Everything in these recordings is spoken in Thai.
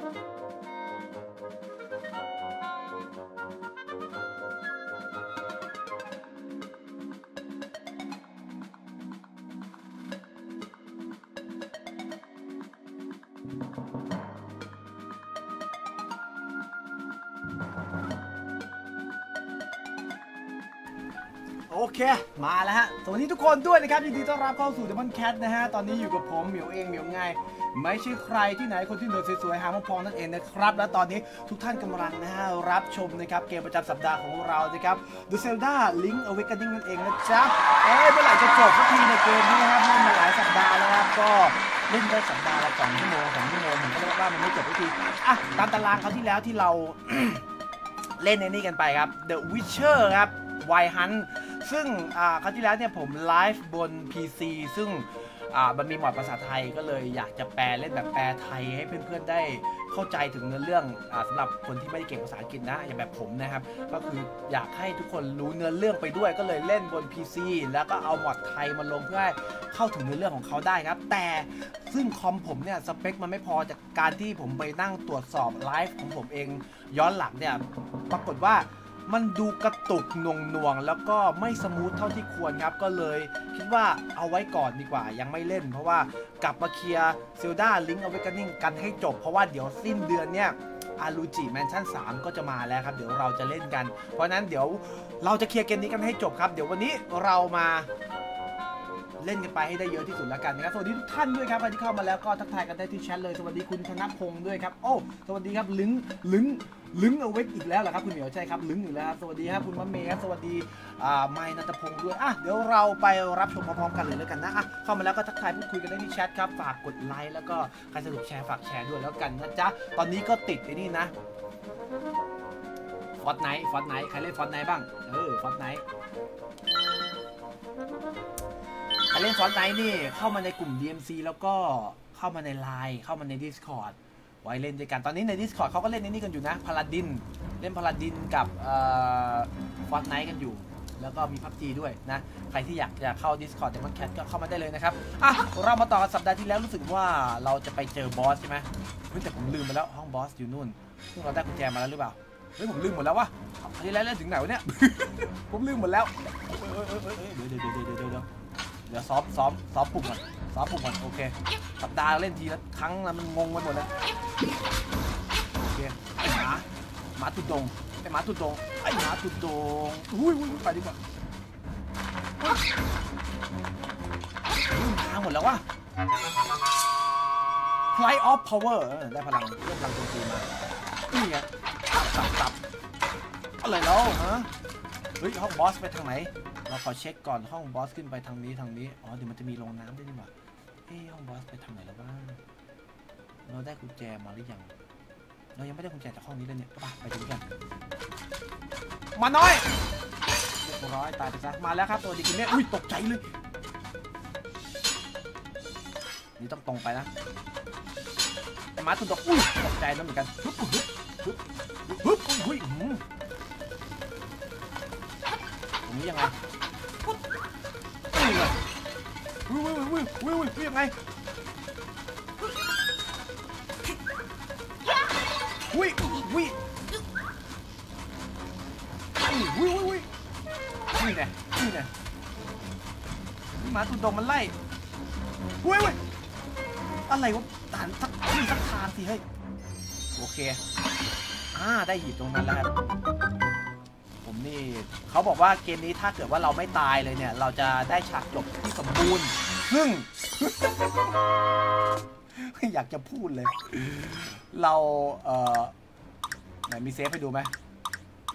โอเค มาแล้วฮะ สวัสดีทุกคนด้วยนะครับ ยินดีต้อนรับเข้าสู่ The Mon Cat นะฮะ ตอนนี้อยู่กับผมเหมียวเองเหมียวไง ไม่ใช่ใครที่ไหนคนที่เหนือสวยๆหางพองนั่นเองนะครับ และตอนนี้ทุกท่านกำลังนะฮะรับชมนะครับเกมประจำสัปดาห์ของเรานะครับ The Zelda Link Awakening นั่นเองนะจ๊ะเอ๊ะเมื่อไหร่จะจบสักทีในเกมนี้นะครับเล่นมาหลายสัปดาห์แล้วครับก็เล่นได้สัปดาห์ละสองชั่วโมงสองชั่วโมงผมก็เลยว่ามันไม่จบสักทีอะตามตารางคราวที่แล้วที่เราเล่นในนี่กันไปครับ The Witcher ครับ Wild Hunt ซึ่งอ่าคราวที่แล้วเนี่ยผมไลฟ์บน PC ซึ่ง มันมี mod ภาษาไทยก็เลยอยากจะแปลเล่นแบบแปลไทยให้เพื่อนๆได้เข้าใจถึงเนื้อเรื่องอาสำหรับคนที่ไม่ได้เก่งภาษาอังกฤษนะอย่างแบบผมนะครับ ก็คืออยากให้ทุกคนรู้เนื้อเรื่องไปด้วยก็เลยเล่นบน PC แล้วก็เอา mod ไทยมาลงเพื่อให้เข้าถึงเนื้อเรื่องของเขาได้ครับ แต่ซึ่งคอมผมเนี่ยสเปคมันไม่พอจากการที่ผมไปนั่งตรวจสอบไลฟ์ของผมเองย้อนหลังเนี่ยปรากฏว่า มันดูกระตุกหน่วงหน่วงๆแล้วก็ไม่ smooth เท่าที่ควรครับก็เลย คิดว่าเอาไว้ก่อนดีกว่ายังไม่เล่น เพราะว่ากลับมาเคลียร์เซลดาลิงก์เอาไว้กันนิ่งกันให้จบ เพราะว่าเดี๋ยวสิ้นเดือนเนี่ยอารูจิแมนชั่น3 ก็จะมาแล้วครับ เดี๋ยวเราจะเล่นกัน เพราะนั้นเดี๋ยวเราจะเคลียร์เกมนี้กันให้จบครับ เดี๋ยววันนี้เรามา เล่นกันไปให้ได้เยอะที่สุดแล้วกันนะครับสวัสดีทุกท่านด้วยครับใครที่เข้ามาแล้วก็ทักทายกันได้ที่แชทเลยสวัสดีคุณธนพงศ์ด้วยครับโอ้สวัสดีครับลึงลึงลึงเอาไว้อีกแล้วเหรอครับคุณเหมียวใช่ครับลึงอีกแล้วครับสวัสดีครับคุณมะเมย์ครับสวัสดีอ่าไมค์นันทพงศ์ด้วยอะเดี๋ยวเราไปรับชมพร้อมๆกันเลยแล้วกันนะอะเข้ามาแล้วก็ทักทายพูดคุยกันได้ที่แชทครับฝากกดไลค์แล้วก็ใครสะดวกแชร์ฝากแชร์ด้วยแล้วกันนะจ๊ะตอนนี้ก็ติดไอ้นี่นะ Fortnite Fortnite ใครเล่น Fortnite บ้างเออ Fortnite ใครเล่น Fortnite นี่เข้ามาในกลุ่ม DMC แล้วก็เข้ามาในไลน์เข้ามาใน Discord ไว้เล่นด้วยกัน ตอนนี้ใน Discord เขาก็เล่นนี่กันอยู่นะ Paladins เล่น Paladins กับ Fortnite กันอยู่ แล้วก็มี PUBG ด้วยนะ ใครที่อยากจะเข้า Discord แต่มันแคทก็เข้ามาได้เลยนะครับ อะ เรามาต่อกันสัปดาห์ที่แล้วรู้สึกว่าเราจะไปเจอบอสใช่ไหมเฮ้ยแต่ผมลืมไปแล้วห้องบอสอยู่นู่นซึ่งเราได้กุญแจมาแล้วหรือเปล่าเฮ้ยผมลืมหมดแล้ววะอันนี้แล้วเล่นถึงไหนวะเนี่ย ผมลืมหมดแล้วเอ้ยเอ้ยเอ้ยเอ้ยเดี๋ยวเดี๋ยวเดี๋ยวเดี๋ยว เดี๋ยวซ้อมซ้อมซ้อมปุ่มก่อนซ้อมปุ่มก่อนโอเคสัปดาห์เล่นทีละครั้งแล้วมันงงไปหมดเลยโอเคไอหมาหมาตุดดงไอหมาตุดดงไอหมาตุดดงอุ้ยอุ้ยไปดีกว่าอุ้ยมาหมดแล้ววะ Flight of Power ได้พลังเริ่มพลังโจมตีมานี่ไงสับสับสับอะไรแล้วฮะเฮ้ยห้องบอสไปทางไหน เราขอเช็คก่อนห้องบอสขึ้นไปทางนี้ทางนี้ อ๋อ เดี๋ยวมันจะมีลงน้ำด้วยนี่หว่าเอ้ห้องบอสไปทางไหนแล้วบ้าง เราได้กุญแจมาหรือยัง เรายังไม่ได้กุญแจจากห้องนี้เลยเนี่ยไปไปดูกัน มาน้อยเรียบร้อยตายไปซะ มาแล้วครับตัวดีคุณเนี่ยอุ้ยตกใจเลย นี่ต้องตรงไปนะมาตุนตกอุ้ยตกใจแล้วเหมือนกันฮึบฮึบฮึบฮึบอุ้ยหืมตรงนี้ยังไง อุ้ยอุ้ยอุ้ยยังไงอุ้ยอุ้ยอุ้ยอุ้ยอุ้ยนี่ไงนี่ไงหมาตุนดงมันไล่อุ้ยอุ้ยอะไรวะตานสักนี่สักทางสิเฮ้ยโอเคอ่าได้หีบตรงนั้นแล้วครับ ผมนี่เขาบอกว่าเกมนี้ถ้าเกิดว่าเราไม่ตายเลยเนี่ย เราจะได้ฉากจบที่สมบูรณ์ ซึ่ง อยากจะพูดเลย เราเอ่อไหนมี save ให้ดูไหม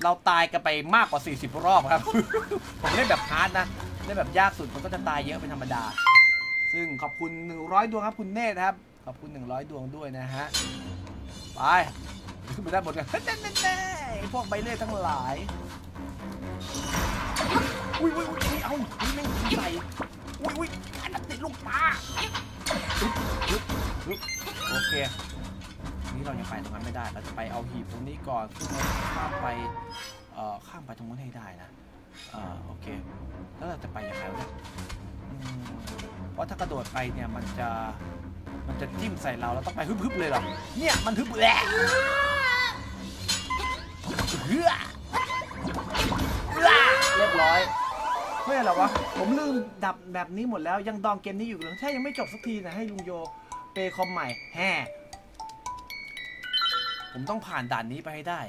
เราตายกันไปมากกว่า 40 รอบครับ ผมเล่นแบบ hard นะ เล่นแบบยากสุดมันก็จะตายเยอะเป็นธรรมดา ซึ่งขอบคุณ 100 ดวงครับคุณเนธครับ ขอบคุณ 100 ดวงด้วยนะฮะ ไปขึ้นไปได้หมดกันแน่ๆพวกใบเล่ทั้งหลาย อุ้ยอุ้ยอุ้ยเอาอุ้ยแม่ใส่อุ้ยอุ้ยอันนั้นติดลูกปลาโอเคนี่เรายังไปตรงนั้นไม่ได้เราจะไปเอาหีบตรงนี้ก่อนซึ่งเราข้ามไปเอ่อข้ามไปตรงนั้นให้ได้นะเอ่อโอเค แล้วเราจะไปยังไงวะเนี่ยเพราะถ้ากระโดดไปเนี่ยมันจะมันจะจิ้มใส่เราเราต้องไปฮึบๆเลยเหรอเนี่ยมันฮึบแหละเฮือ เรียบร้อยไม่อะไรวะ ผมลืมดับแบบนี้หมดแล้ว ยังดองเกมนี้อยู่หรือใช่ยังไม่จบสักทีนะให้ลุงโยเปย์คอมใหม่แฮ่ผมต้องผ่านด่านนี้ไปให้ได้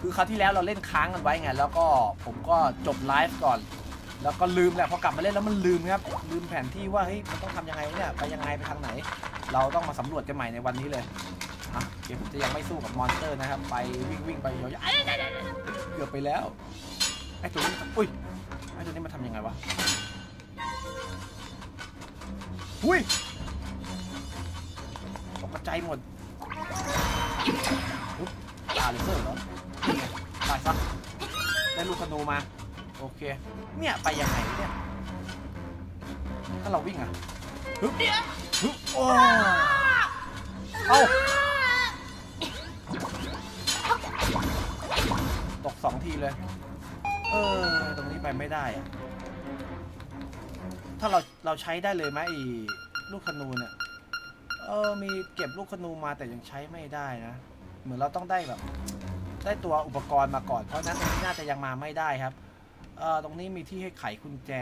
คือคราวที่แล้วเราเล่นค้างกันไว้ไง แล้วก็ผมก็จบไลฟ์ก่อน แล้วก็ลืมแหละพอกลับมาเล่นแล้วมันลืมครับลืมแผนที่ว่าเฮ้ยมันต้องทำยังไงเนี่ยไปยังไงไปทางไหน เราต้องมาสำรวจกันใหม่ในวันนี้เลยอะเกมผมจะยังไม่สู้กับ monster นะครับ ไปวิ่งวิ่งไปยาวๆเกือบไปแล้วไอ้ตัวนี้อุ้ยไอ้ตัวนี้มันทำยังไงวะอุ้ยตกใจหมดอุ๊ยตาเลเซอร์เหรอนี่ไงตายซะได้ลูกธนูมา โอเค เนี่ยไปยังไงเนี่ย ถ้าเราวิ่งอะฮึบฮึบโอ้เอ้าตกสองทีเลย เออ ตรงนี้ไปไม่ได้อะถ้าเราเราใช้ได้เลยไหมไอ้ลูกธนูเนี่ย เออ มีเก็บลูกธนูมาแต่ยังใช้ไม่ได้นะ เหมือนเราต้องได้แบบ ได้ตัวอุปกรณ์มาก่อน เพราะฉะนั้นตรงนี้น่าจะยังมาไม่ได้ครับ เออตรงนี้มีที่ให้ไขกุญแจ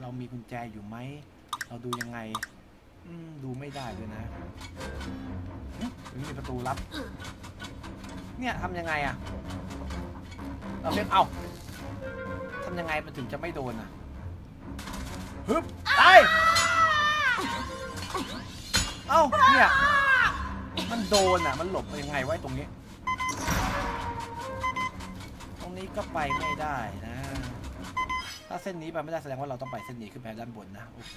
เรามีกุญแจอยู่ไหม เราดูยังไงอืมดูไม่ได้เลยนะหึหรือมีประตูลับ เนี่ยทำยังไงอะเราเล่นเอาทำยังไงมันถึงจะไม่โดนอะฮึบไปเอ้าเนี่ยมันโดนอะมันหลบไปยังไงไว้ตรงนี้ ตรงนี้ก็ไปไม่ได้นะ ถ้าเส้นนี้ไปไม่ได้แสดงว่าเราต้องไปเส้นนี้ขึ้นไปด้านบนนะ โอเค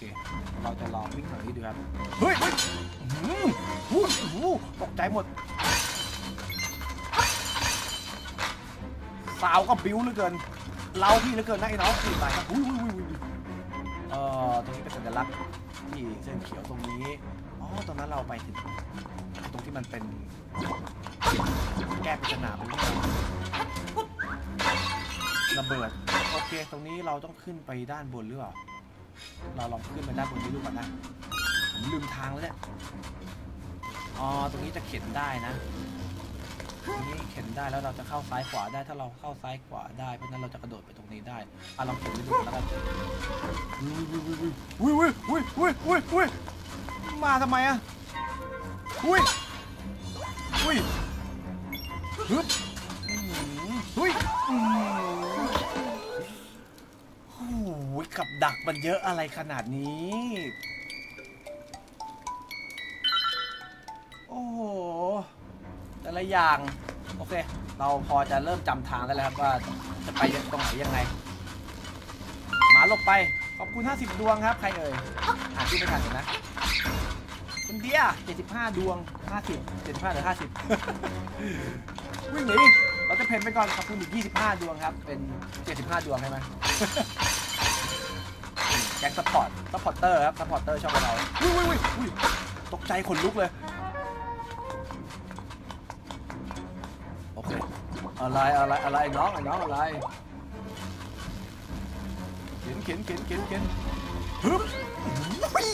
เราจะลองวิ่งทางนี้ดูครับ เฮ้ยเฮ้ยอื้อหือหูหูตกใจหมด สาวก็บิ้วเหลือเกิน เราพี่เหลือเกินนะไอ้น้องขี่ไปครับอุ้ยอุ้ยอุ้ยอุ้ยเอ่อตรงนี้เป็นสัญลักษณ์ที่เส้นเขียวตรงนี้ อ๋อ ตรงนั้นเราไปถึง ตรงที่มันเป็น แก้ปริศนาไปเรื่อยระเบิดโอ เคตรงนี้เราต้องขึ้นไปด้านบนหรือเปล่า เราลองขึ้นไปด้านบนนี้ดูก่อนนะผมลืมทางแล้วเนี่ย อ๋อ ตรงนี้จะเข็นได้นะ ตรงนี้เข็นได้แล้วเราจะเข้าซ้ายขวาได้ ถ้าเราเข้าซ้ายขวาได้ เพราะฉะนั้นเราจะกระโดดไปตรงนี้ได้ อะลองเข็นไปดูแล้วกันอุ้ยอุ้ยอุ้ยอุ้ยอุ้ยอุ้ยมาทำไมอะอุ้ยอุ้ยฮึบอุ้ย อ้โหกับดักมันเยอะอะไรขนาดนี้ โอ้โห แต่ละอย่าง โอเค เราพอจะเริ่มจำทางได้แล้วครับว่าจะไปตรงไหนยังไง หมาหลบไป ขอบคุณ 50 ดวงครับ ใครเอ่ยอ่านชื่ไม่ทันเดี๋ยนะ คุณเดีย 75 ดวง 50 75หรือ50 วิ่งหนีเราจะเพนไปก่อนขอบคุณอีก 25 ดวงครับ เป็น 75 ดวงใช่ไหมแก๊งสปอร์ตสปอร์เตอร์ครับสปอร์เตอร์ชอบเราอุ้ยอุ้ยอุ้ยตกใจขนลุกเลย โอเค อะไร อะไร อะไรไอ้น้องไอ้น้อง อะไร เข็นเข็นเข็นเข็นเข็นฮึบอุ้ย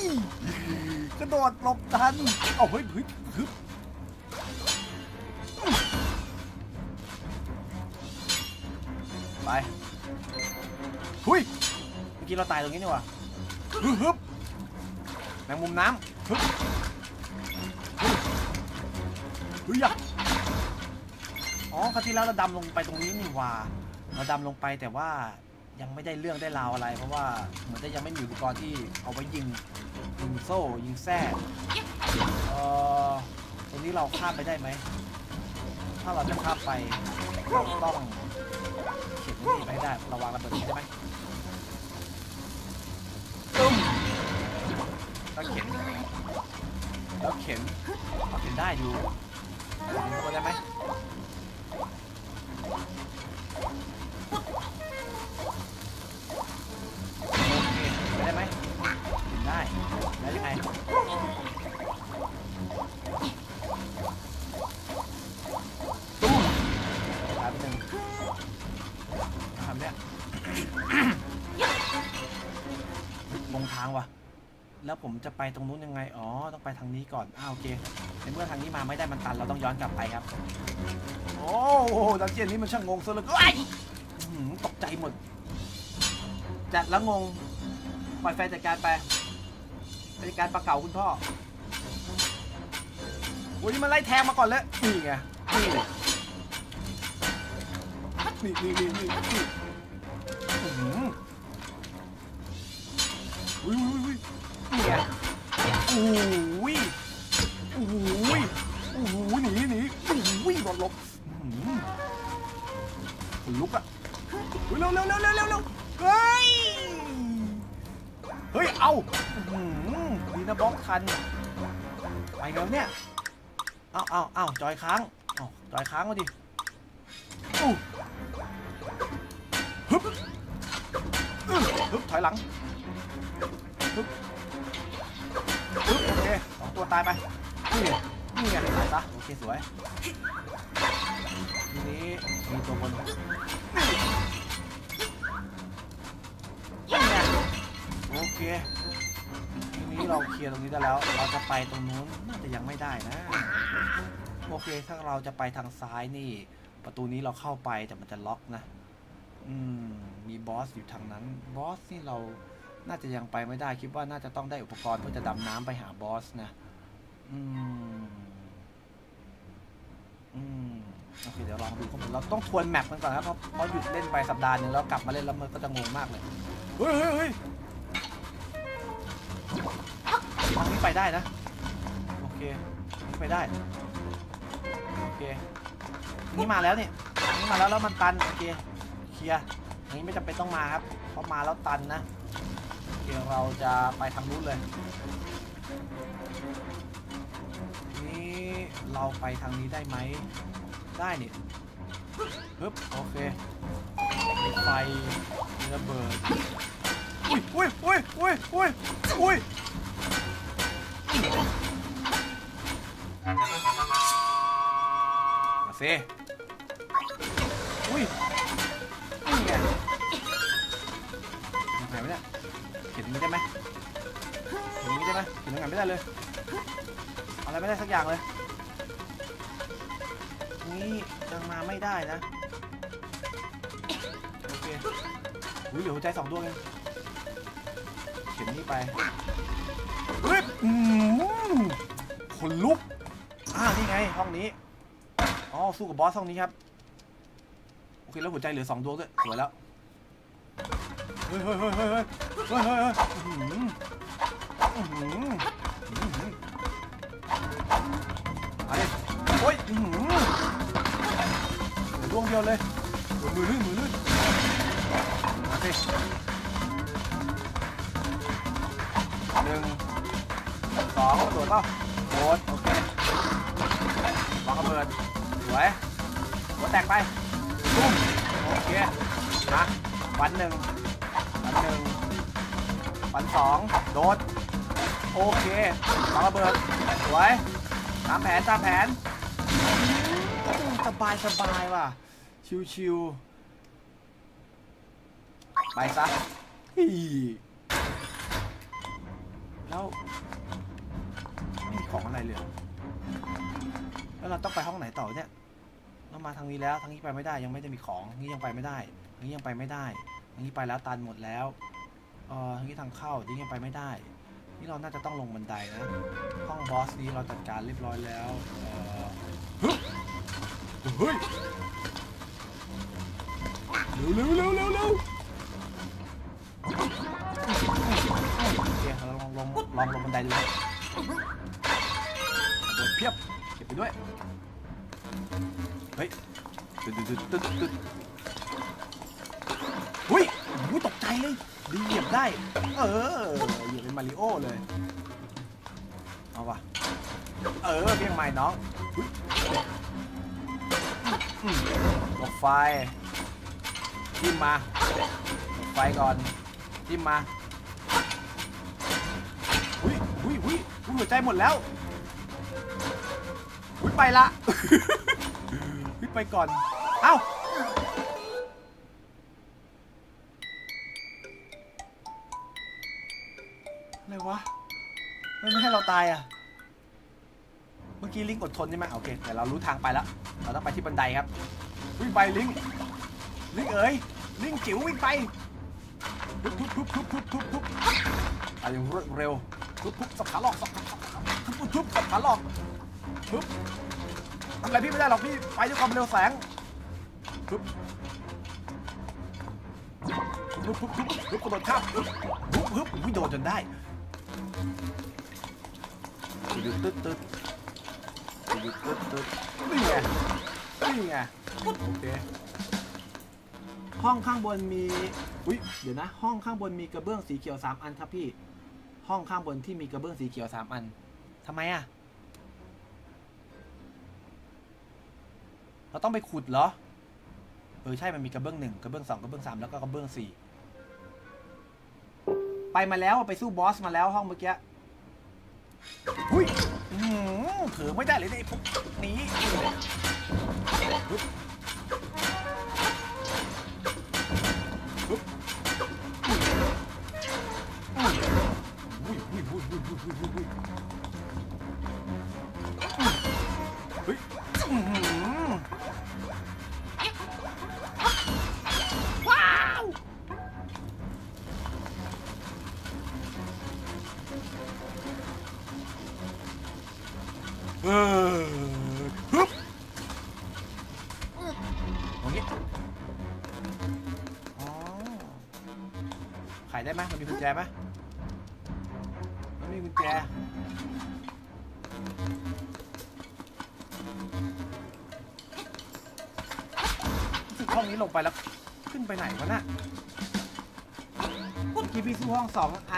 กระโดดหลบทันเอาเฮ้ยเฮ้ยฮึบไปหุยเมื่อกี้เราตายตรงนี้นี่หว่าฮึบฮึบแมงมุมน้ำฮึบฮึบเฮ้ยอะอ๋อคราวที่แล้วเราดำลงไปตรงนี้นี่หว่าเราดำลงไปแต่ว่า ยังไม่ได้เรื่องได้ราวอะไร เพราะว่าเหมือนจะยังไม่มีอุปกรณ์ที่เอาไว้ยิงยิงโซ่ยิงแส้เอ่อตรงนี้เราข้ามไปได้ไหม ถ้าเราจะข้ามไปเราต้องเข็นนี่ไปให้ได้ระวังระเบิดนี้ได้ไหมตุ้มต้องเข็นแล้วเข็นเอาเข็นได้อยู่เข็นเข้าไปได้ไหมางว่ะ แล้วผมจะไปตรงนู้นยังไง อ๋อ ต้องไปทางนี้ก่อน อ้าวโอเคในเมื่อทางนี้มาไม่ได้มันตัน เราต้องย้อนกลับไปครับ โอ้โหดันเจียนนี้มันช่างงงซะเหลือเกินอื้อหือตกใจหมด จัดแล้วงงปล่อยแฟนจัดการไปจัดการปลาเก๋าคุณพ่อโอ้ยนี่มันไล่แทงมาก่อนเลยนี่ไงนี่นี่นี่นี่ อุ้ยอุ้ยอุ้ยนี่ไงโอ้ยโอ้ยโอ้โหนีหนีโอ้ยหลบหลบขนลุกอะเร็วเร็วเร็วเร็วเร็วเร็วเฮ้ยเฮ้ยเอาดีนะบล็อกทันไปแล้วเนี่ยเอาเอาเอาจอยค้างเอาจอยค้างมาดิฮึบฮึบถอยหลัง ฮึบฮึบโอเคสองตัวตายไปนี่ไงนี่ไงตายซะโอเคสวยทีนี้มีตัวบนนี่ไงโอเคทีนี้เราเคลียร์ตรงนี้ได้แล้ว เราจะไปตรงนู้นน่าจะยังไม่ได้นะโอเคถ้าเราจะไปทางซ้ายนี่ ประตูนี้เราเข้าไปแต่มันจะล็อกนะ อืมมีบอสอยู่ทางนั้นบอสนี่เรา น่าจะยังไปไม่ได้คิดว่าน่าจะต้องได้อุปกรณ์เพื่อจะดำน้ำไปหาบอสนะอืมอืมโอเคเดี๋ยวลองดูข้อมูลเราต้องทวนแมปกันก่อนครับเพราะเพราะหยุดเล่นไปสัปดาห์หนึงแล้วกลับมาเล่นแล้วมันก็จะงงมากเลยเฮ้ยเฮ้ยเฮ้ยทางนี้ไปได้นะโอเคทางนี้ไปได้โอเคทางนี้มาแล้วเนี่ยทางนี้มาแล้วแล้วมันตันโอเคเคลียร์ทางนี้ไม่จำเป็นต้องมาครับเพราะมาแล้วตันนะ โอเคเราจะไปทางนู้นเลย นี่เราไปทางนี้ได้ไหม ได้นี่ปึ๊บโอเคมีไฟมีระเบิด อุ้ยอุ้ยอุ้ยอุ้ยอุ้ยอุ้ยมาเซอุ้ยนี่ไงยังไงไม่ได้เห็นนี้ได้ไหมเห็นนี้ได้ไหมเห็นยังไงไม่ได้เลยเอาอะไรไม่ได้สักอย่างเลย นี่ยังมาไม่ได้นะ โอเคอุ้ยเหลือหัวใจสองดวงเองเข็มนี่ไปเฮ้ยอืมขนลุกอ่านี่ไงห้องนี้ อ๋อ สู้กับบอสห้องนี้ครับ โอเค แล้วหัวใจเหลือสองดวงด้วยสวยแล้ว เฮ้ยเฮ้ยเฮ้ยเฮ้ยเฮ้ยเฮ้ยเฮ้ยอะไรโอ้ยดวงเดียวเลยมือลื่นมือลื่นมาสิหนึ่งสองโดดเปล่าโดดโอเควางระเบิดสวยหัวแตกไปตุ้มโยเคนะวันหนึ่ง วันสองโดด โอเควางระเบิดสวยตามแผนตามแผนสบายสบายว่ะ ชิวๆ ไปซะแล้วไม่มีของอะไรเลย แล้วเราต้องไปห้องไหนต่อเนี่ยเรามาทางนี้แล้ว ทางนี้ไปไม่ได้ยังไม่ได้มีของ นี้ยังไปไม่ได้ นี้ยังไปไม่ได้ นี้ไปแล้วตันหมดแล้ว เออทางนี้ทางเข้าทางนี้งไปไม่ได้ นี่เราน่าจะต้องลงบันไดนะห้องบอสนี้เราจัดการเรียบร้อยแล้วเออเฮ้ยเร็วเร็วเร็วเร็วเร็วโอเคเราลองลงลองลงบันไดดูนะโดเพียบเก็บไปด้วย เฮ้ยตึ๊ดตึ๊ดตึ๊ดตึ๊ดตึ๊ดหุ้ยหูตกใจเลย ดีเหยียบได้ เออเหยียบเป็นมาริโอเลย เอาวะเออเพียงใหม่น้องหุ้ยอืมหลบไฟจิ้มมาไฟก่อนจิ้มมาหุ้ยหุ้ยหุ้ยหัวใจหมดแล้วหุ้ยไปละหุ้ยไปก่อน เอ้า ตายอะ เมื่อกี้ลิงก์อดทนใช่ไหมโอเคแต่เรารู้ทางไปแล้ว เราต้องไปที่บันไดครับ วิ่งไปลิง ลิงเอ๋ย ลิงจิ๋ววิ่งไปทุบทุบทุบทุบทุบทุบทุบไปอย่างรวดเร็วทุบทุบสับขาหลอกสับขาทุบทุบทุบสับขาหลอกทุบทำอะไรพี่ไม่ได้หรอกพี่ไปด้วยความเร็วแสงทุบทุบทุบทุบทุบกระโดดข้ามทุบทุบทุบวิ่งโดด จนได้ตึ๊ดตึ๊ดตึ๊ดตึ๊ดตึ๊ดตึ๊ดนี่ไงนี่ไงโอเคห้องข้างบนมีอุ้ยเดี๋ยวนะ ห้องข้างบนมีกระเบื้องสีเขียวสามอันครับพี่ ห้องข้างบนที่มีกระเบื้องสีเขียวสามอันทำไมอะเราต้องไปขุดเหรอ เออใช่มันมีกระเบื้องหนึ่งกระเบื้องสองกระเบื้องสามแล้วก็กระเบื้องสี่ไปมาแล้วไปสู้บอสมาแล้วห้องเมื่อกี้ หุ้ยอื้อหือเถือไม่ได้เลยเนี่ยไอ้พวกนี้ฮึบฮึบอุ้ยอุ้ยอุ้ยอุ้ยอุ้ยอุ้ย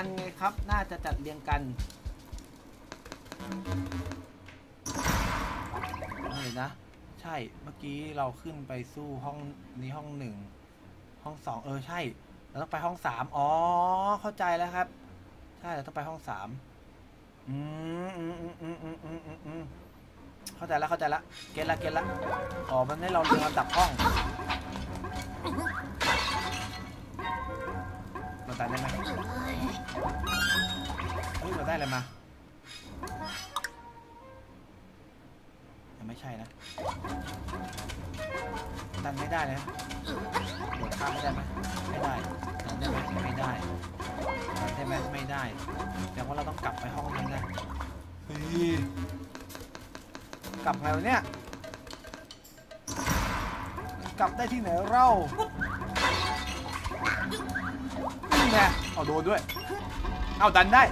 อันไงครับ น่าจะจัดเรียงกันเลยนะ ใช่ เมื่อกี้เราขึ้นไปสู้ห้องนี้ห้องหนึ่ง ห้องสองเออใช่ เราต้องไปห้องสามอ๋อ เข้าใจแล้วครับ ใช่ เราต้องไปห้องสามอืมอืมอืมอืมอืมอืมอืมเข้าใจแล้วเข้าใจแล้วเกณฑ์ละเกณฑ์ละอ๋อ มันให้เราเรียงลำดับห้อง เราตายได้ไหมเฮ้ยเราได้อะไรมายังไม่ใช่นะดันไม่ได้นะโดดข้ามไม่ได้ไหมไม่ได้ดันได้ไหมไม่ได้ดันได้ไหมไม่ได้แต่ว่าเราต้องกลับไปห้องนั้นนะเฮ้ยกลับไงวะเนี่ยกลับได้ที่ไหนเรา ไงเอาโดนด้วย เอาดันได้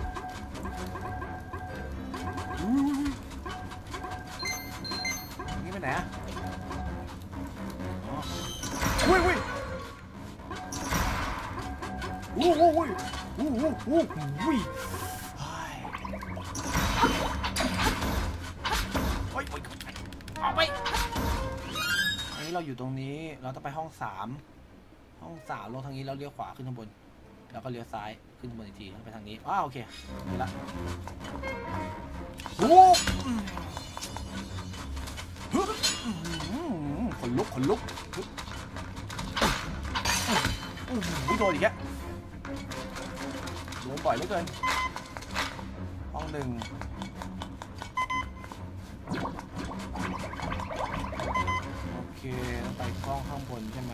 อุ้ยๆๆนี่ไปไหนอะอ๋ออุ้ยอุ้ยอู้อู้อุ้ยอู้อู้อู้อุ้ยเฮ้ยโอ้ยโอ้ยเอาไปอันนี้เราอยู่ตรงนี้ เราต้องไปห้องสาม ห้องสามลงทางนี้แล้วเลี้ยวขวาขึ้นข้างบน แล้วก็เลี้ยวซ้ายขึ้นบนอีกทีไปทางนี้อ้าวโอเคเห็นละโอ้ขนลุกขนลุกฮึบโดนอีกแล้วโดนบ่อยเหลือเกินหนึ่งโอเคไปกล้องข้างบนใช่ไหม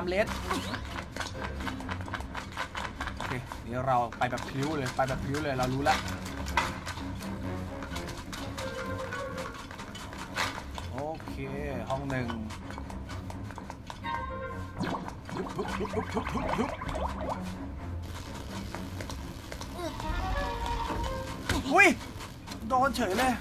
ามเลสโอเคเดี๋ยวเราไปแบบพลิ้วเลยไปแบบพลิ้วเลยเรารู้แล้วโอเค ห้องหนึ่งยุบยุบยุบยุบยุบยุบยุบอุ้ยโดนเฉยเลย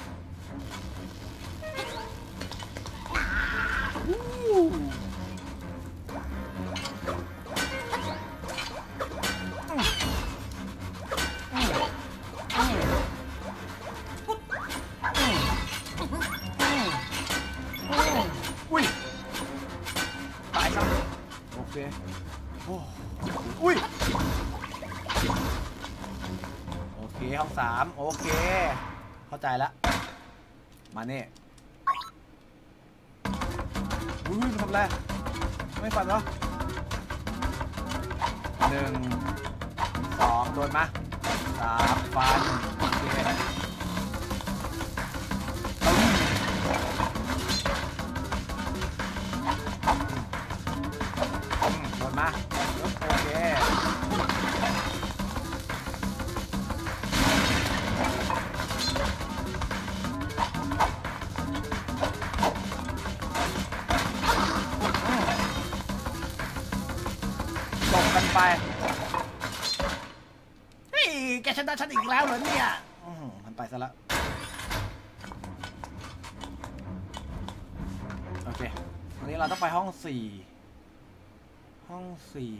สี่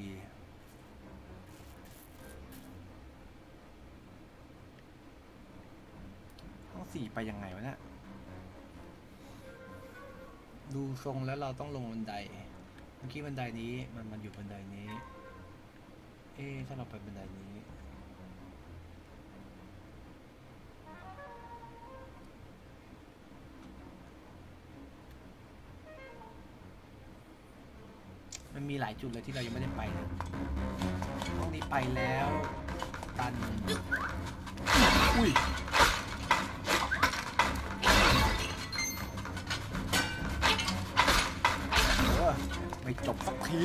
ห้องสี่ไปยังไงวะเนี่ยดูทรงแล้วเราต้องลงบันได เมื่อกี้บันไดนี้มันมันอยู่บันไดนี้ เอ๊ถ้าเราไปบันไดนี้ มีหลายจุดเลยที่เรายังไม่ได้ไปเลยห้องนี้ไปแล้ว ตัน อุ้ยไม่จบสักที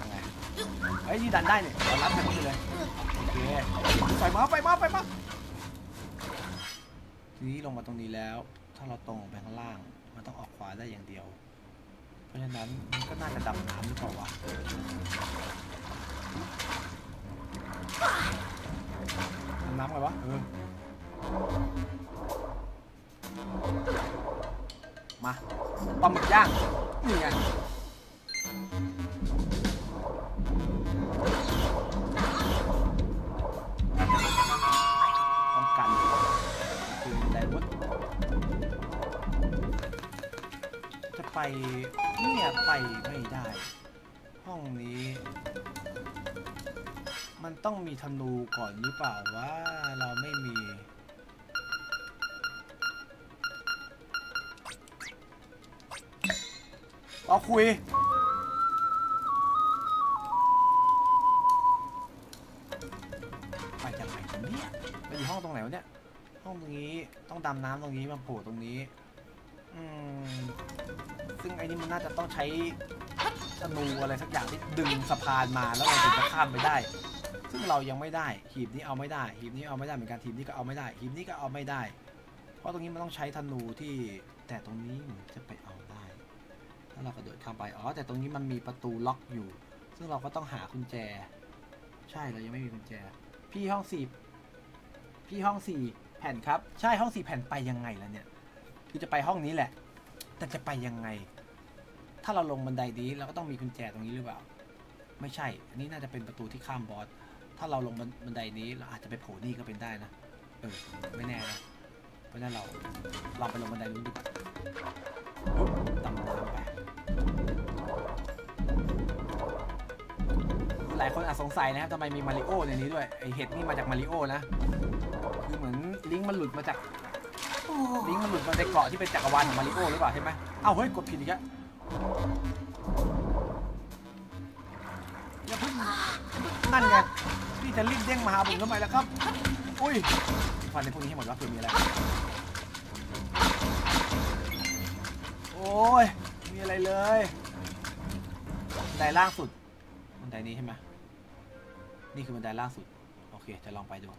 ยังไงเฮ้ยนี่ดันได้เนี่ยรับกันนี้เลยโอเคไฟมาไฟมาไฟมาทีนี้ลงมาตรงนี้แล้วาเราตรงออกไปข้างล่าง มันต้องออกขวาได้อย่างเดียว เพราะฉะนั้นมันก็น่าจะดำน้ำหรือเปล่าวะดำน้ำไงวะเออมาปลาหมึกย่างนี่ไง เนี่ยไปไม่ได้ ห้องนี้ มันต้องมีธนูก่อนหรือเปล่าว่าเราไม่มีเราคุยไปจากไหนกันเนี่ยไปอยู่ห้องตรงไหนวะเนี่ย ห้องตรงนี้ต้องดำน้ำตรงนี้มาโผล่ตรงนี้ ซึ่งไอ้นี่มันน่าจะต้องใช้ธนูอะไรสักอย่างที่ดึงสะพานมาแล้วเราถึงจะข้ามไปได้ ซึ่งเรายังไม่ได้ หีบนี้เอาไม่ได้ หีบนี้เอาไม่ได้เหมือนกันหีบนี้ก็เอาไม่ได้ หีบนี้ก็เอาไม่ได้ เพราะตรงนี้มันต้องใช้ธนูที่แต่ตรงนี้จะไปเอาได้ถ้าเรากระโดดข้ามไป อ๋อ แต่ตรงนี้มันมีประตูล็อกอยู่ ซึ่งเราก็ต้องหากุญแจ ใช่ เรายังไม่มีกุญแจ พี่ห้องสี่พี่ห้องสี่แผ่นครับ ใช่ ห้องสี่แผ่นไปยังไงล่ะเนี่ย คือจะไปห้องนี้แหละ แต่จะไปยังไง ถ้าเราลงบันไดนี้เราก็ต้องมีกุญแจตรงนี้หรือเปล่า ไม่ใช่ อันนี้น่าจะเป็นประตูที่ข้ามบอส ถ้าเราลงบันไดนี้เราอาจจะไปโผล่นี่ก็เป็นได้นะ เออ ไม่แน่นะเพราะนั้นเราลองไปลงบันไดนู้นดีกว่าตามทางไปหลายคนอาจสงสัยนะครับทำไมมีมาริโอในนี้ด้วยไอเห็ดนี่มาจากมาริโอนะ คือเหมือนลิงก์มันหลุดมาจาก ลิงก์มันหลุดมาในเกาะที่เป็นจักรวาลของมาริโอหรือเปล่าใช่ไหมเอ้าเฮ้ยกดผิดอีกแล้วอย่าเพิ่งนั่นไงพี่จะรีบเด้งมาหาผมทำไมล่ะครับ อุ้ยฟันในพวกนี้ให้หมดว่าคือมีอะไร โอ้ย มีอะไรเลยบันไดล่างสุดบันไดนี้ใช่ไหมนี่คือบันไดล่างสุดโอ เคจะลองไปดู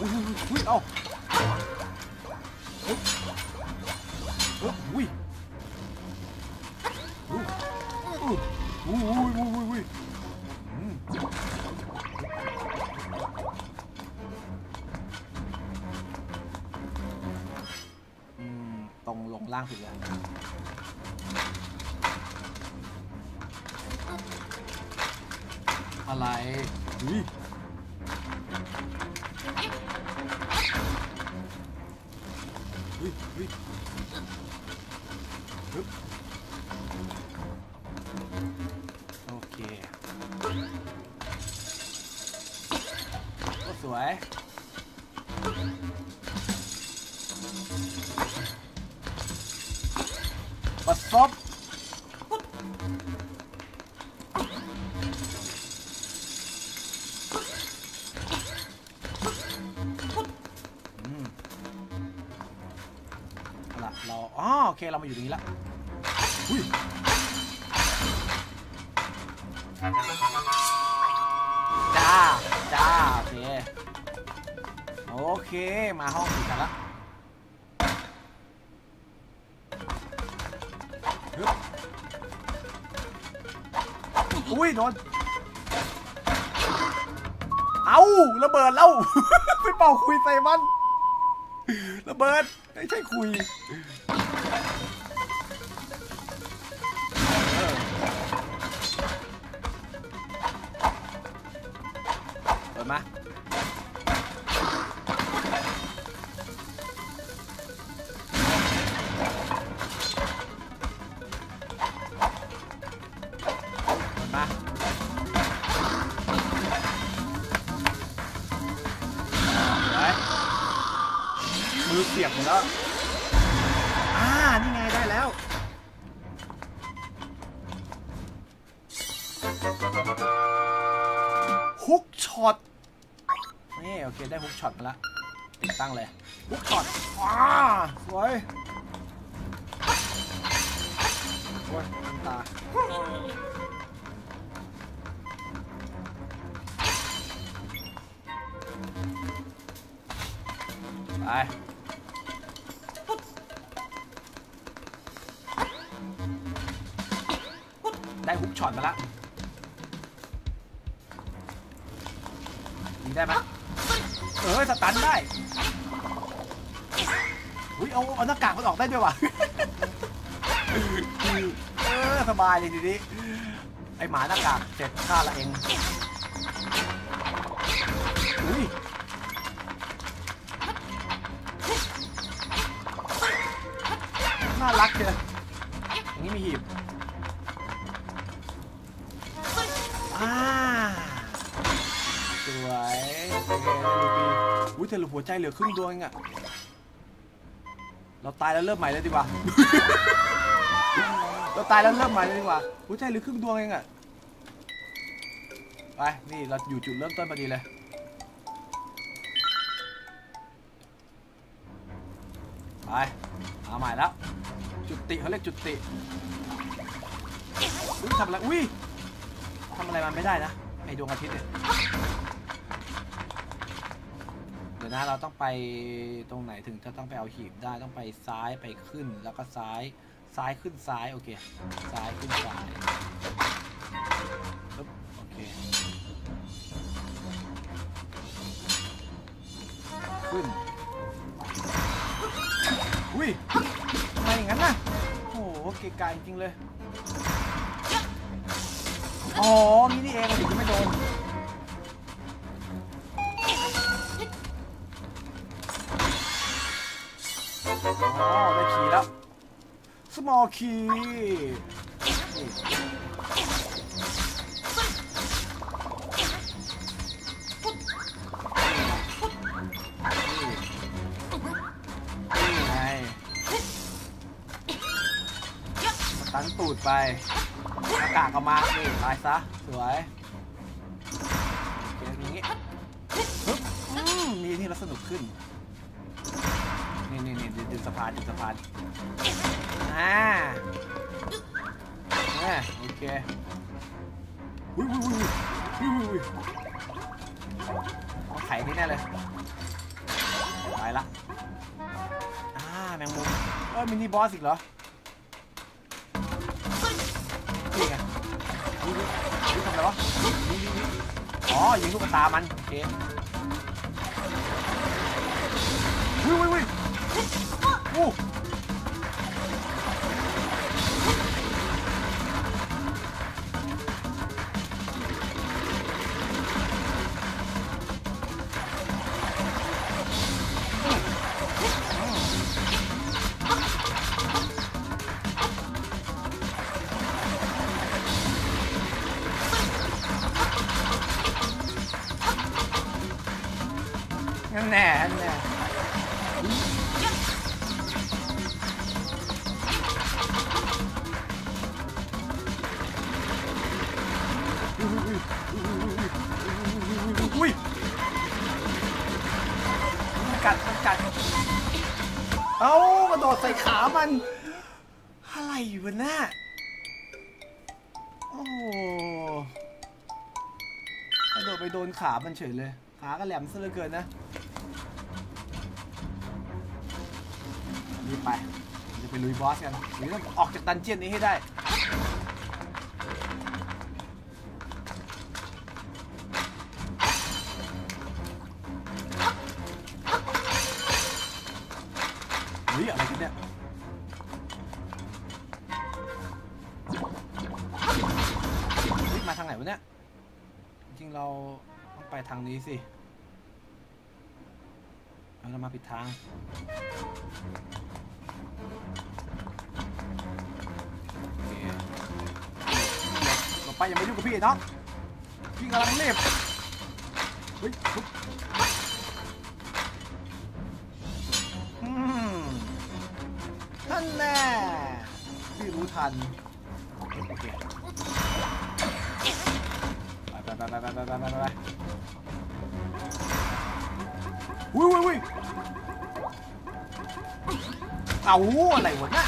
อุ้ยอุ้ยเอาอุ้ยอุ้ยอุ้ยอุ้ยอุ้ยตรงลงล่างสุดเลยอะไรอุ้ย え มาอยู่ตรงนี้ละอุ้ยจ้าจ้าโอเคโอเคมาห้องอีกกันละฮึบอุ้ยโดนเอาระเบิดแล้วไปเป่าคุยใส่มันระเบิดไม่ใช่คุย นี้ ไอหมาหน้ากากเสร็จฆ่าละเองอุ้ยน่ารักเชียอย่างนี้มีหีบอ่าสวยโอเคได้ลูปีอุ้ยแต่ลูกหัวใจเหลือครึ่งดวงองอะเราตายแล้วเริ่มใหม่เลยดีกว่า เราตายแล้วเริ่มใหม่เลยดีกว่าหัวใจหลือครึ่งดวงเองอะไป นี่เราอยู่จุดเริ่มต้นพอดีเลยไปมาใหม่แล้ว จุติเขาเรียกจุติอุ้ยทำอะไรอุ้ยทำอะไรมันไม่ได้นะไอดวงอาทิตย์เนี่ยเดี๋ยวนะเราต้องไปตรงไหนถึงจะต้องไปเอาหีบได้ต้องไปซ้ายไปขึ้นแล้วก็ซ้าย ซ้ายขึ้นซ้าย โอเค ซ้ายขึ้นซ้ายปึ๊บโอเคขึ้นอุ้ยเกะกะจริงเลย อ๋อนี่นี่เองถึงจะไม่โดนอ๋อได้ขี่แล้ว สมอคีตั้นตูดไปอากาศออกมานี่ตายซะ สวยเกมนี้มีที่เราสนุกขึ้น นี่นี่ดึงสะพานดึงสะพานอ่าอ่าโอเควุ้ยวุ้ยวุ้ยวุ้ยวุ้ยวุ้ยต้องไขนี่แน่เลยตายละอ่าแมงมุมเออมินิบอสอีกเหรอนี่ไงนี่ทำอะไรวะนี่นี่อ๋อยิงลูกตามันโอเควิววิววิว 哦。 มันเฉยเลย ขาก็แหลมซะเหลือเกินนะรีบไป จะไปลุยบอสกันหรือต้องออกจากดันเจียนนี้ให้ได้ น็อกพี่กำลังเล็บเฮ้ยท่านแน่พี่รู้ทันไปไปไปไปไปไปไปวิววิววิเอาอะไรวะน่ะ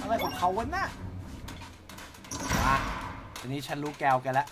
อะไรของเขาวะน่ะ ทีนี้ฉันรู้แกวแกแล้ว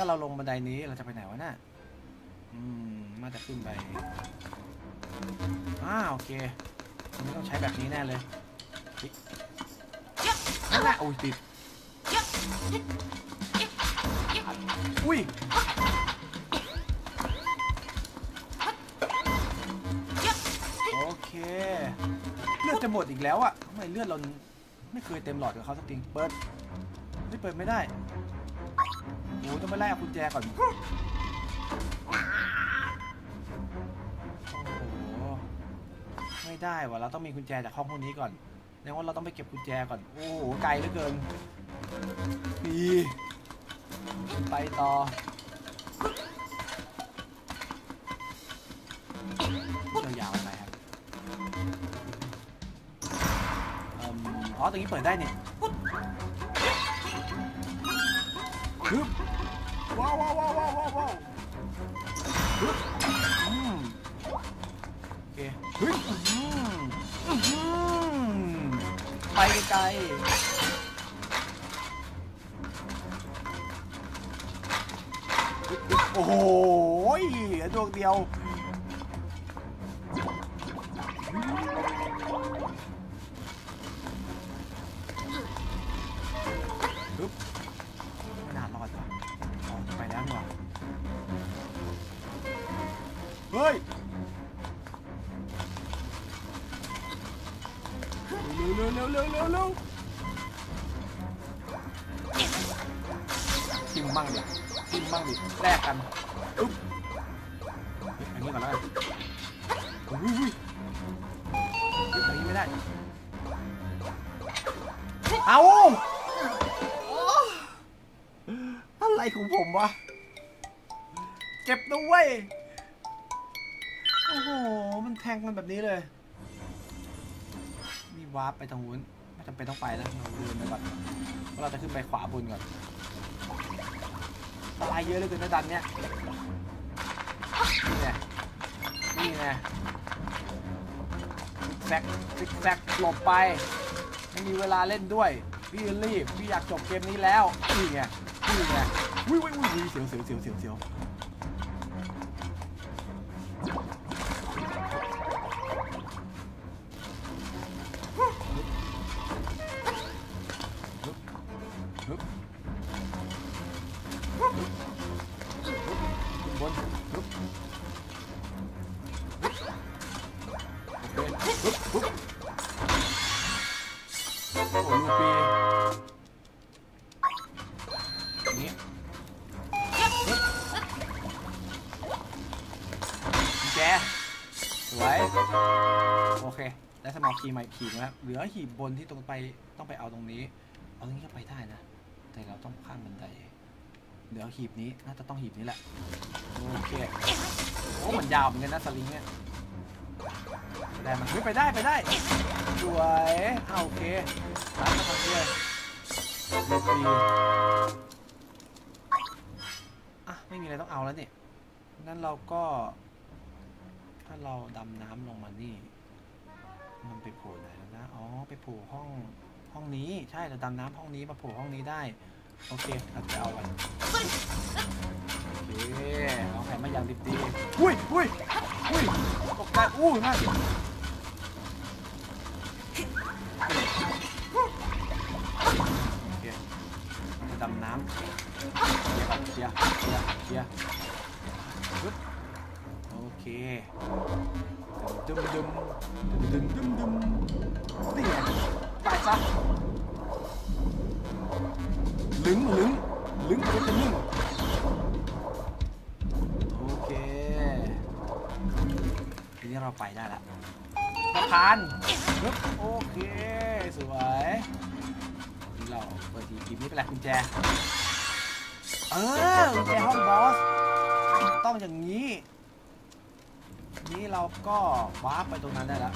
ถ้าเราลงบันไดนี้เราจะไปไหนวะน่ะอืมมาจะขึ้นไปอ่าโอเคอันต้องใช้แบบนี้แน่เลยนั่นแหละโอ้ยติดอุ้ยโอเค เลือดจะหมดอีกแล้วอะทำไมเลือดเราไม่เคยเต็มหลอดกับเขาสักทีเปิดไม่เปิดไม่ได้ โอ้ต้องไปไล่เอากุญแจก่อน โอ้โห ไม่ได้วะเราต้องมีกุญแจจากห้องพวกนี้ก่อนแสดงว่าเราต้องไปเก็บกุญแจก่อน โอ้โห ไกลเหลือเกินปีไปต่อยาวไปครับเอิ่มอ๋อตรงนี้เปิดได้เนี่ย ฮึบว้าวว้าวว้าวว้าวว้าวฮึบอืมโอเคฮึบอืมอื้อหือไปไกลโอ้โหดวงเดียว ฮ้ยเร็วเร็วเร็วเร็วเร็วเร็วทิมบ้างดิทิมบ้างดิแลกกันอึ๊บเฮ้ยอันนี้ก่อนแล้วกันอุ้ยอุ้ยอุ้ยอันนี้ไม่ได้ เอาอะไรของผมวะเจ็บนะเว้ย โอ้โห มันแทงกันแบบนี้เลยมีวาร์ปไปทางนู้น ไม่จำเป็นต้องไปแล้วเราเดินไปก่อนเพราะเราจะขึ้นไปขวาบนก่อน ตายเยอะเลยเกินนะดันเนี้ย นี่ไง นี่ไงซิกแซกซิกแซกหลบไป ไม่มีเวลาเล่นด้วย พี่รีบ พี่อยากจบเกมนี้แล้ว นี่ไง นี่ไงวิววิววิวเสียวเสียวเสียวเสียวเสียว โอเค ได้สมอลคีย์ใหม่ขีดนะครับ เหลือหีบบนที่ตรงไปต้องไปเอาตรงนี้ เอาตรงนี้ก็ไปได้นะ แต่เราต้องข้ามบันได เหลือหีบนี้น่าจะต้องหีบนี้แหละ โอเคโอ้เหมันยาวเหมือนกันนะสลิงเนี่ยไปได้มันเฮ้ยไปได้ไปได้ สวยเอาโอเคร้านมาทางนี้เลยดีดีอะไม่มีอะไรต้องเอาแล้วเนี่ยงั้นเราก็ ถ้าเราดำน้ำลงมานี่ มันไปโผล่ไหนแล้วนะ อ๋อ ไปโผล่ห้องห้องนี้ ใช่ เราดำน้ำห้องนี้มาโผล่ห้องนี้ได้ โอเคเราจะเอากันโอเคเอาแผนมาอย่างดิบดีอุ้ยอุ้ยอุ้ยตกใจอู้นั่นโอเคเราจะดำน้ำเคลียร์ก่อนเคลียร์เคลียร์ ดึมดึมดึมดึมดึมนี่ไงตายซะลึงลึงลึงไปเป็นนึ่งโอเคทีนี้เราไปได้ละพานปึ๊บโอเค สวยนี่เราเปิดทีกีนี้เป็นไรกุญแจ เออกุญแจห้องบอส ต้องอย่างนี้ นี้เราก็วาร์ปไปตรงนั้นได้แล้ว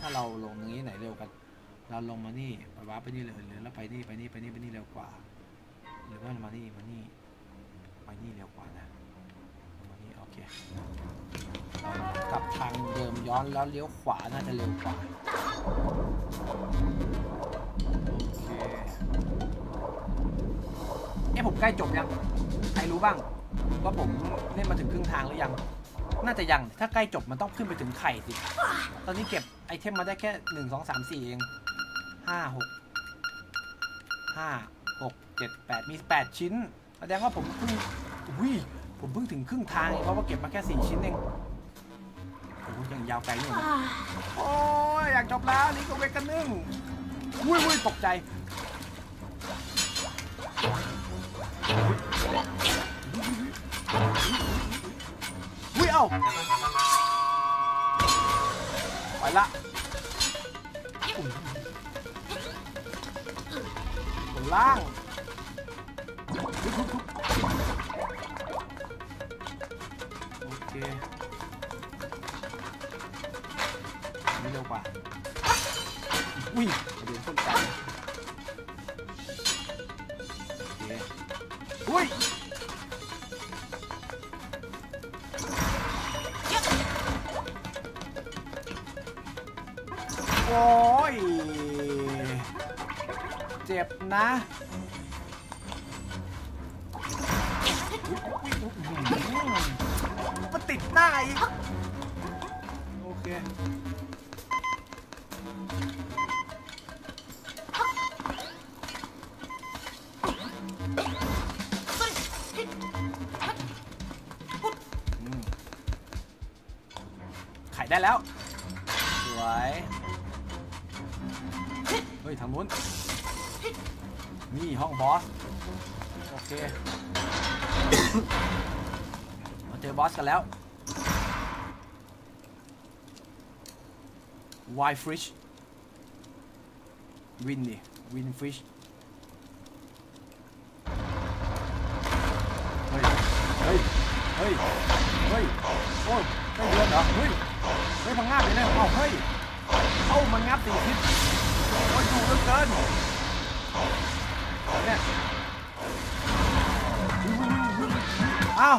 ถ้าเราลงตรงนี้ไหนเร็วกัน เราลงมานี่ไปวาร์ปไปนี่เลยหรือเราไปนี่ไปนี่ไปนี่ไปนี่เร็วกว่า หรือว่ามานี่มานี่ไปนี่เร็วกว่านะมานี่โอเคกลับทางเดิมย้อนแล้วเลี้ยวขวาน่าจะเร็วกว่าโอเคเอ๊ะผมใกล้จบยังใครรู้บ้างว่าผมเล่นมาถึงครึ่งทางหรือยัง น่าจะยัง ถ้าใกล้จบมันต้องขึ้นไปถึงไข่สิ ตอนนี้เก็บไอเทมมาได้แค่หนึ่งสองสามสี่เองห้าหกห้าหกเจ็ดแปดมีแปดชิ้น แสดงว่าผมเพิ่งอุ้ยผมเพิ่งถึงครึ่งทางเองเพราะว่าเก็บมาแค่สี่ชิ้นเองโอ้ยังยาวไกลอยู่โอ้ยอยากจบแล้วนี่ก็เวกันนึ่งอุ้ยอุ้ยตกใจ อุ้ยเอ้าไปละอุ้ยบน จ็บนะมันติดหน้าอีก กันแล้ว Why fish วินดิวินฟิชเฮ้ย เฮ้ย เฮ้ย เฮ้ย โอ้ยได้เดือนเหรอ เฮ้ย เฮ้ยพังงาบเลยนะเอ้าเฮ้ย เอ้ามันงับสี่ทิศโอ้ยดูเหลือเกินเนี่ยอ้าว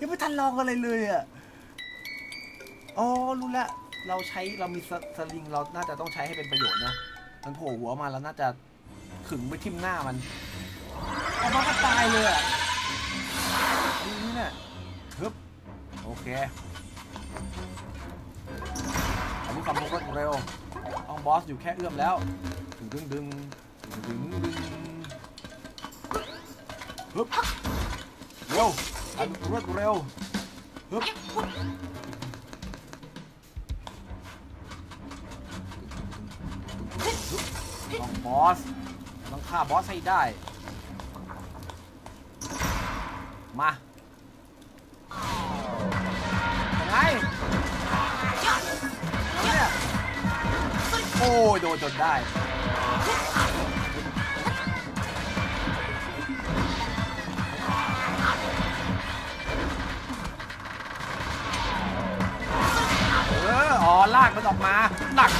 ยังไม่ทันลองอะไรเลยอะ อ๋อ รู้ล้วเราใช้เรามีสสลิงเราน่าจะต้องใช้ให้เป็นประโยชน์นะ มันโผล่หัวมาแล้วน่าจะขึงไปทิ่มหน้ามันเอามันก็ตายเลยอะนี่เนี่ยฮึบโอเคอันนี้ความรวดเร็วห้องบอสอยู่แค่เอื้อมแล้ว ดึงดึงดึงดึงดึงฮึบ ร็วอันรวดเร็วฮึบห้องบอสต้องฆ่าบอสให้ได้ มายังไงโอ้ยโดนจนได้ ออกมาหนัก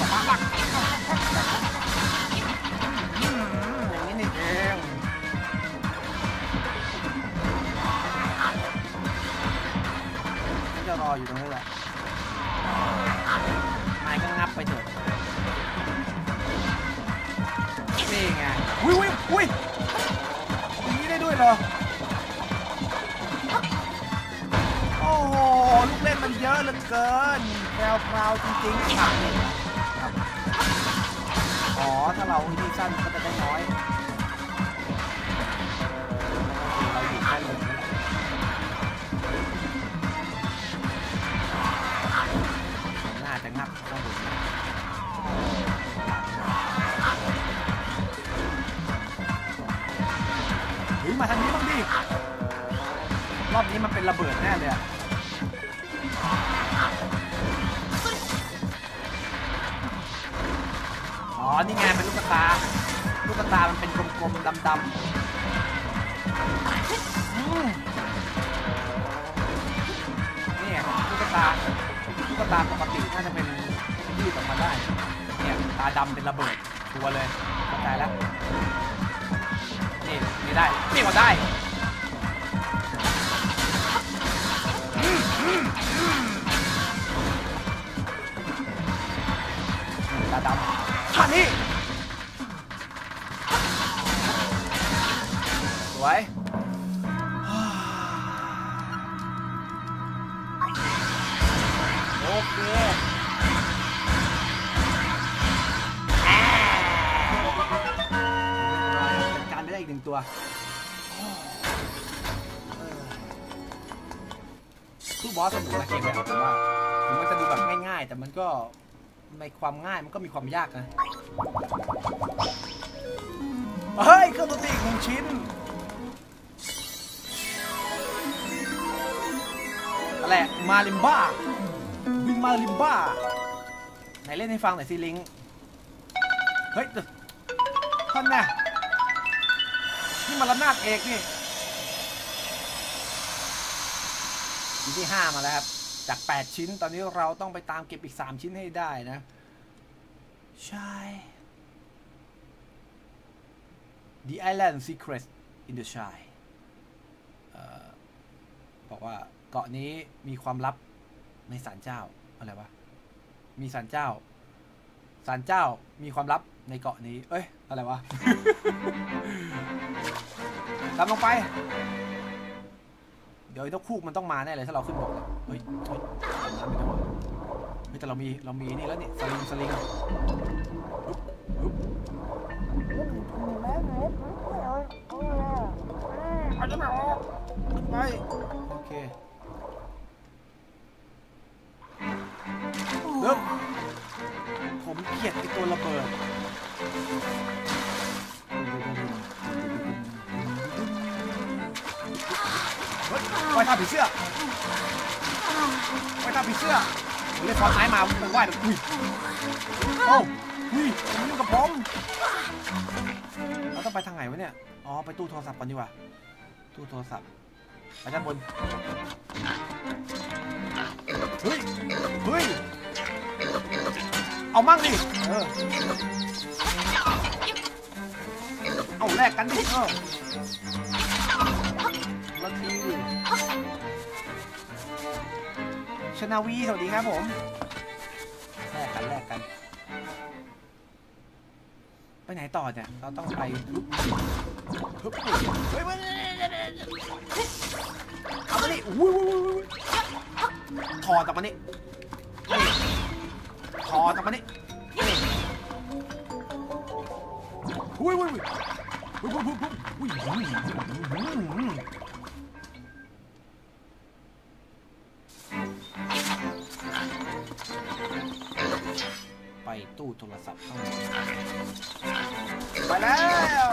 ความง่ายมันก็มีความยากนะ เฮ้ยเครื่องดนตรีหนึ่งชิ้น อะไรมาลิมบ้าวินมาลิมบ้า ไหนเล่นให้ฟังหน่อยสิลิง เฮ้ยท่านแน่นี่มันระนาดเอกนี่ชิ้นที่ 5 มาแล้วครับ จาก 8 ชิ้น ตอนนี้เราต้องไปตามเก็บอีก 3 ชิ้นให้ได้นะ ใช่ The Island Secret in the Shy เอ่อบอกว่าเกาะนี้มีความลับในศาลเจ้า อะไรวะ มีศาลเจ้า ศาลเจ้ามีความลับในเกาะนี้ เอ้ย อะไรวะตามลงไป เดี๋ยวไอ้นกคูกมันต้องมาแน่เลย ถ้าเราขึ้นบกเฮ้ยเฮ้ยน้ำไม่ได้วะ แต่เรามีเรามีนี่แล้วนี่สลิงสลิงฮึบฮึบเอาจะมาออกไปโอเคเริ่มผมเกลียดไอตัวระเบิดไหว่ายท่าผีเสื้อไหว่ายท่าผีเสื้อ เล่นฟอร์ไนท์มาผมไหว่ายแบบอุ้ยโอ้อุ้ยมันยุ่งกับผมเราต้องไปทางไหนวะเนี่ย อ๋อ ไปตู้โทรศัพท์ก่อนดีกว่า ตู้โทรศัพท์ ไปด้านบน เฮ้ย เฮ้ย เอามั่งดิ เออ เอาแลกกันดิเออ ชนาวีสวัสดีครับผมแลกกันแลกกัน ไปไหนต่อเนี่ย เราต้องไปฮึบฮึบเฮ้ยเฮ้ยเฮ้ยเฮ้ยเฮ้ยเอามาดิอุ้ยอุ้ยอุ้ยอุ้ยถอดออกมานี่นี่ถอดออกมานี่นี่อุ้ยอุ้ยอุ้ยอุ้ยอุ้ยอุ้ยอุ้ย ไปตู้โทรศัพท์ข้างบนไปแล้ว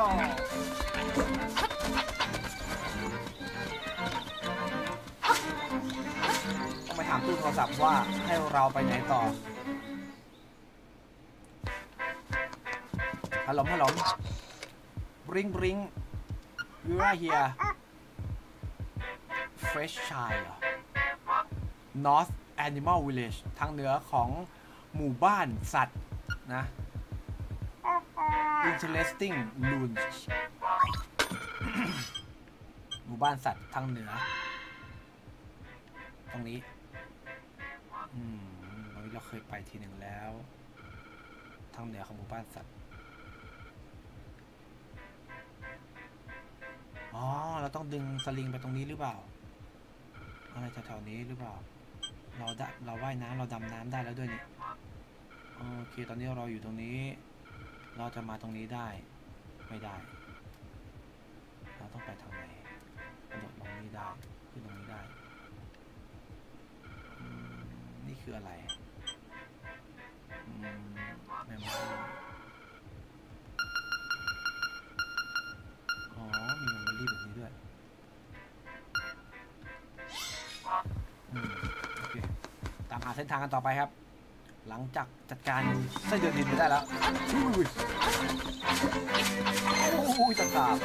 ต้องไปถามตู้โทรศัพท์ว่าให้เราไปไหนต่อฮัลโหลฮัลโหลบริงบริงยูราเฮีย Fresh Child เหรอ North Animal Village ทางเหนือของหมู่บ้านสัตว์นะ Interesting Lounge หมู่บ้านสัตว์ทางเหนือ ตรงนี้อืมตรงนี้เราเคยไปทีหนึ่งแล้ว ทางเหนือของหมู่บ้านสัตว์อ๋อ เราต้องดึงสลิงไปตรงนี้หรือเปล่า อะไรแถวๆนี้หรือเปล่า เราได้เราว่ายน้ำเราดำน้ำได้แล้วด้วยนี่โอเคตอนนี้เราอยู่ตรงนี้ เราจะมาตรงนี้ได้ไม่ได้ เราต้องไปทางไหนกระโดดลงนี้ได้ขึ้นตรงนี้ได้ นี่คืออะไรอืมแมมโม เส้นทางกันต่อไปครับ หลังจากจัดการไส้นเดือนดินไปได้แล้วโอ้ยตะขาบ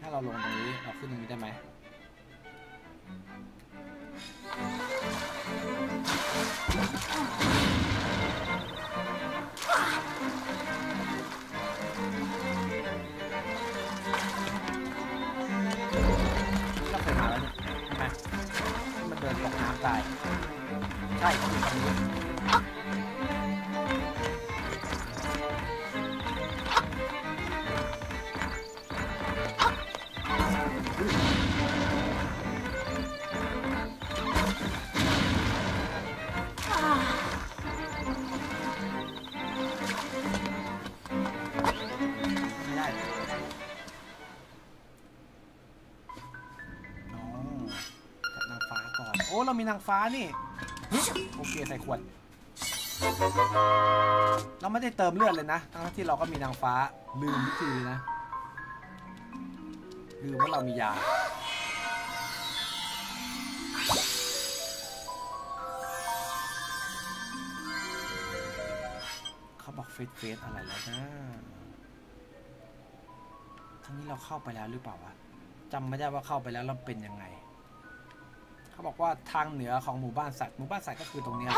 ถ้าเราลงตรงนี้เราขึ้นตรงนี้ได้ไหม ตกน้ำตาย ใช่ที่ตรงนี้ นางฟ้านี่โอเคใส่ขวด เราไม่ได้เติมเลือดเลยนะ ทั้งที่เราก็มีนางฟ้าลืมทุกทีนะ ลืมว่าเรามียาเขาบอกเฟสเฟสอะไรแล้วนะทั้งนี้เราเข้าไปแล้วหรือเปล่าวะจำไม่ได้ว่าเข้าไปแล้วเราเป็นยังไง เขาบอกว่าทางเหนือของหมู่บ้านสัตว์ หมู่บ้านสัตว์ก็คือตรงเนี้ย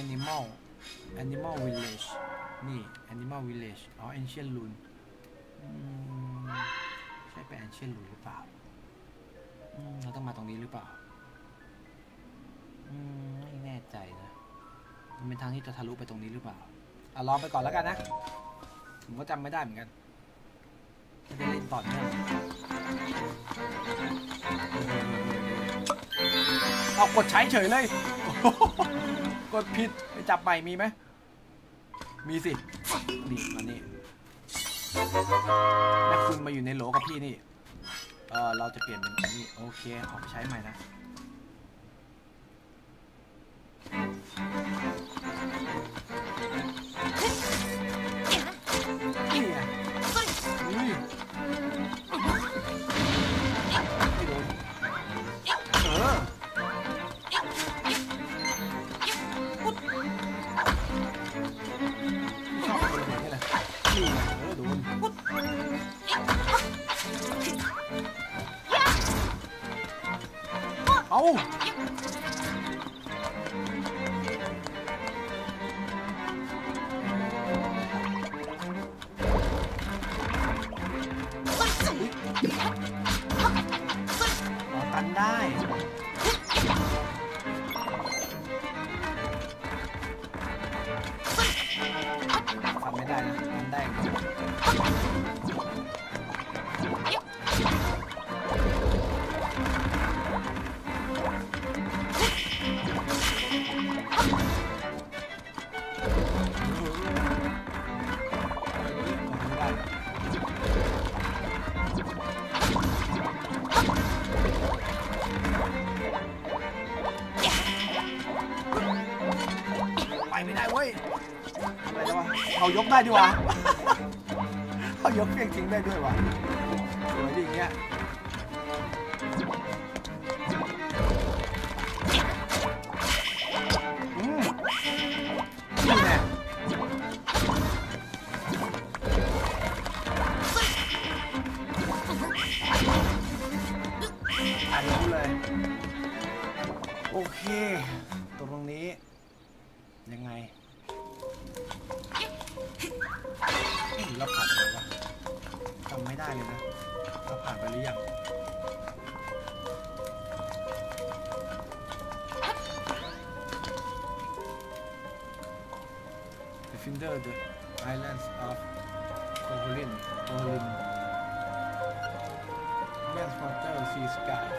Animal Animal Village นี่ Animal Village อ๋อ Ancient Rune ใช่เป็น Ancient Rune หรือเปล่าเราต้องมาตรงนี้หรือเปล่าไม่แน่ใจนะ มันเป็นทางที่จะทะลุไปตรงนี้หรือเปล่าอะลองไปก่อนแล้วกันนะ ผมก็จำไม่ได้เหมือนกันไม่ได้เล่นต่อเนื่อง เอากดใช้เฉยเลย กดผิดไปจับใหม่มีไหม มีสิ นี่มานี่แม่คุณมาอยู่ในโหลกับพี่นี่ เออเราจะเปลี่ยนเป็นอันนี้ โอเค ขอไปใช้ใหม่นะ เได้เลยนะเราผ่านไปหรือยังเดฟินเดอร์เดอะไอแลนด์ออฟโคโฮลินโคโฮลินแมนสปอร์เตอร์ซีสกาย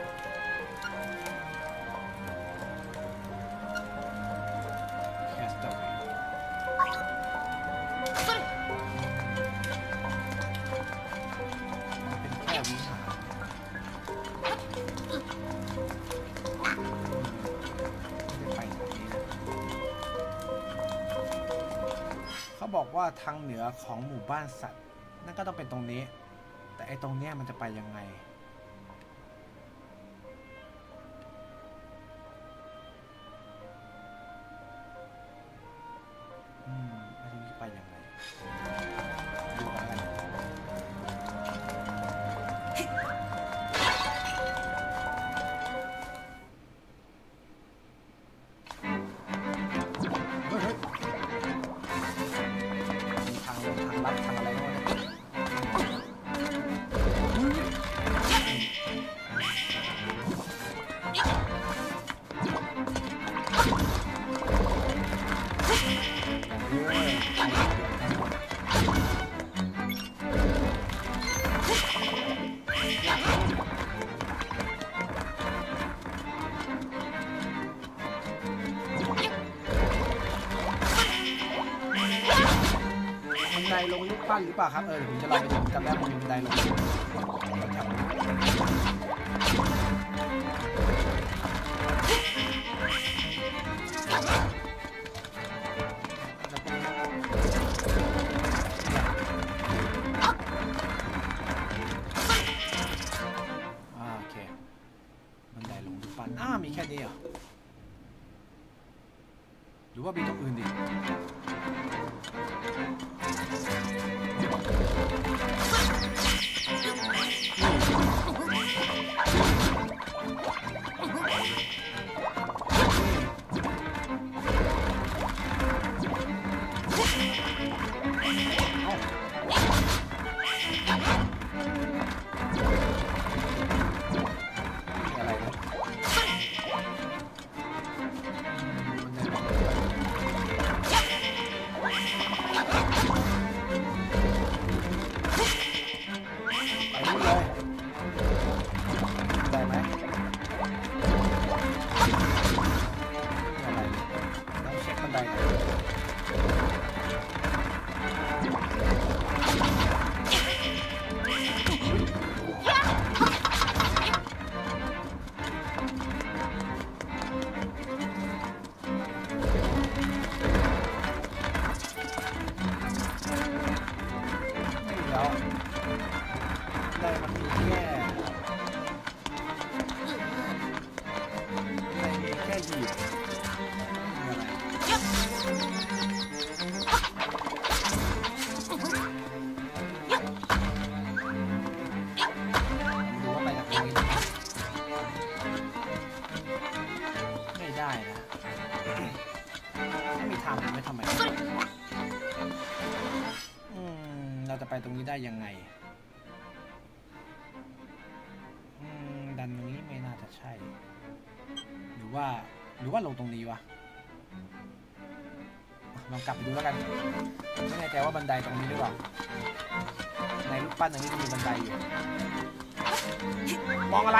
ว่าทางเหนือของหมู่บ้านสัตว์ นั่นก็ต้องเป็นตรงนี้ แต่ไอ้ตรงเนี้ยมันจะไปยังไง ป่ะครับ เออผมจะลองไปดูจำได้ผม รือว่าหรือว่าลงตรงนี้วะลองกลับไปดูแล้วกัน ไม่แน่ใจว่าบันไดตรงนี้หรือเปล่า ในรูปปั้นตรงนี้มีบันไดอยู่ มองอะไร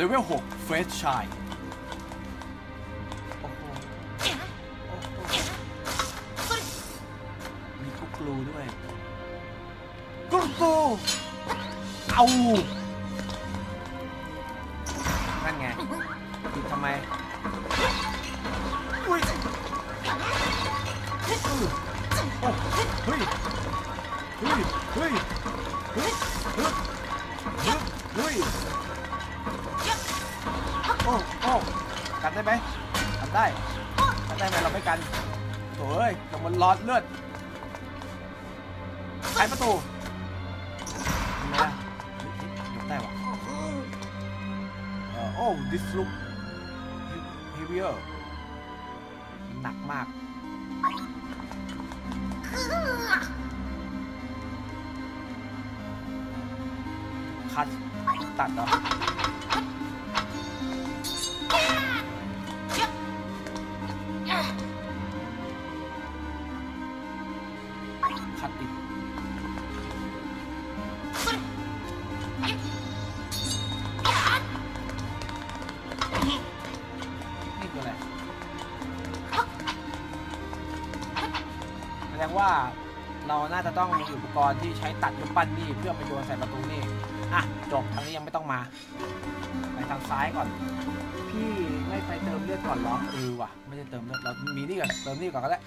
Liverpool Fred Shine. รณ์ที่ใช้ตัดรูปปั้นนี่เพื่อไปโยนใส่ประตูนี่อะจบทางนี้ยังไม่ต้องมาไปทางซ้ายก่อน พี่ไม่ไปเติมเลือดก่อนหรอเออว่ะไม่ได้เติมเลือดเรามีนี่ก่อนเติมนี่ก่อนก็ได้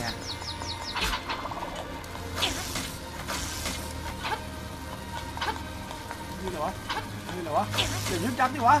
ไงนี่เหรอวะนี่เหรอวะเดี๋ยวยึดจับดิวะ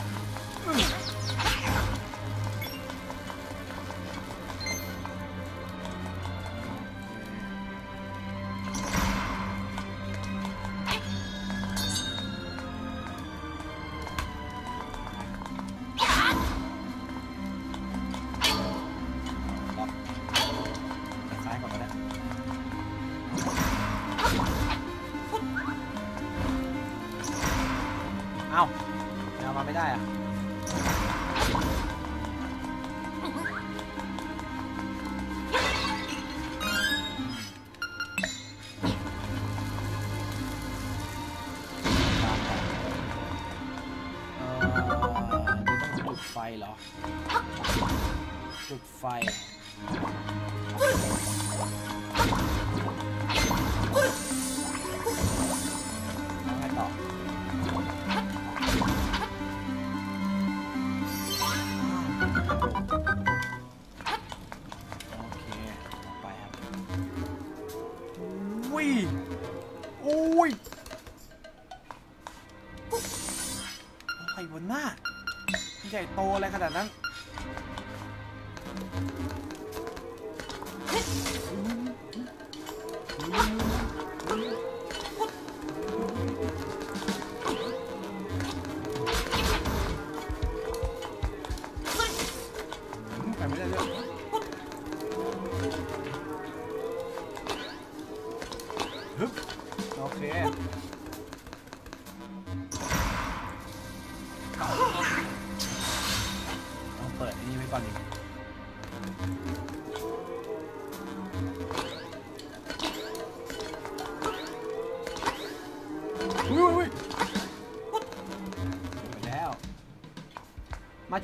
ขนาดนั้น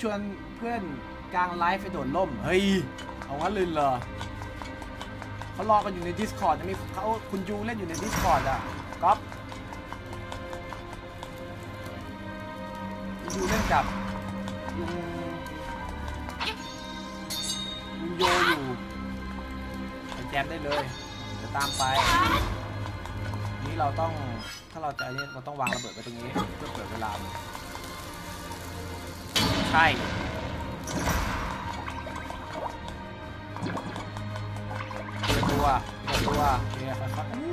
ชวนเพื่อนกลางไลฟ์ไปโดดล่ม เฮ้ย เอางั้นเลยเหรอเขารอกันอยู่ใน Discord จะมีเขาคุณยูเล่นอยู่ใน Discord อะก๊อฟยูเล่นกับลุงลุงโยอยู่ไปแจมได้เลยเดี๋ยวตามไป นี่เราต้องถ้าเราจะอันนี้เราต้องวางระเบิดไว้ตรงนี้เพื่อเปิดเวลามัน ช่เปิดตัวตัวเคครับอู้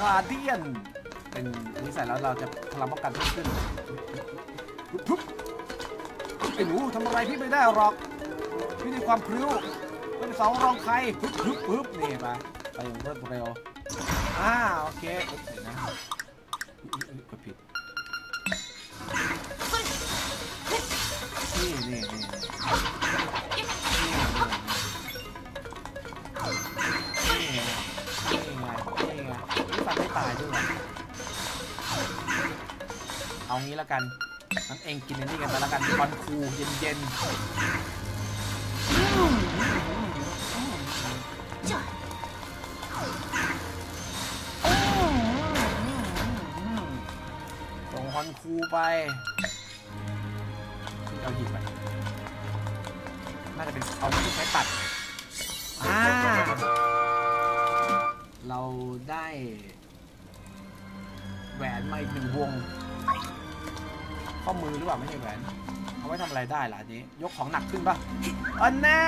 กาเดียน เป็นนนี้ใส่แล้วเราจะพลังป้องกันเพิ่มขึ้นไอ้หนูทำอะไรพี่ไม่ได้หรอกพี่มีความพริ้วเป็นเสารองใครปึ๊บปึ๊บปึ๊บนี่ไปไปอย่างรวดเร็วอ่าโอเค องกินอันนี้กันไปแล้วกันคอนคูเย็นๆส่งคอนคูไปเอาหยิบไปน่าจะเป็นเอาที่ใช้ตัดอ่าเราได้แหวนมาอีกหนึ่งวง ข้อมือหรือเปล่าไม่ใช่แหวน เอาไว้ทำอะไรได้ล่ะนี้ ยกของหนักขึ้นปะอันแน่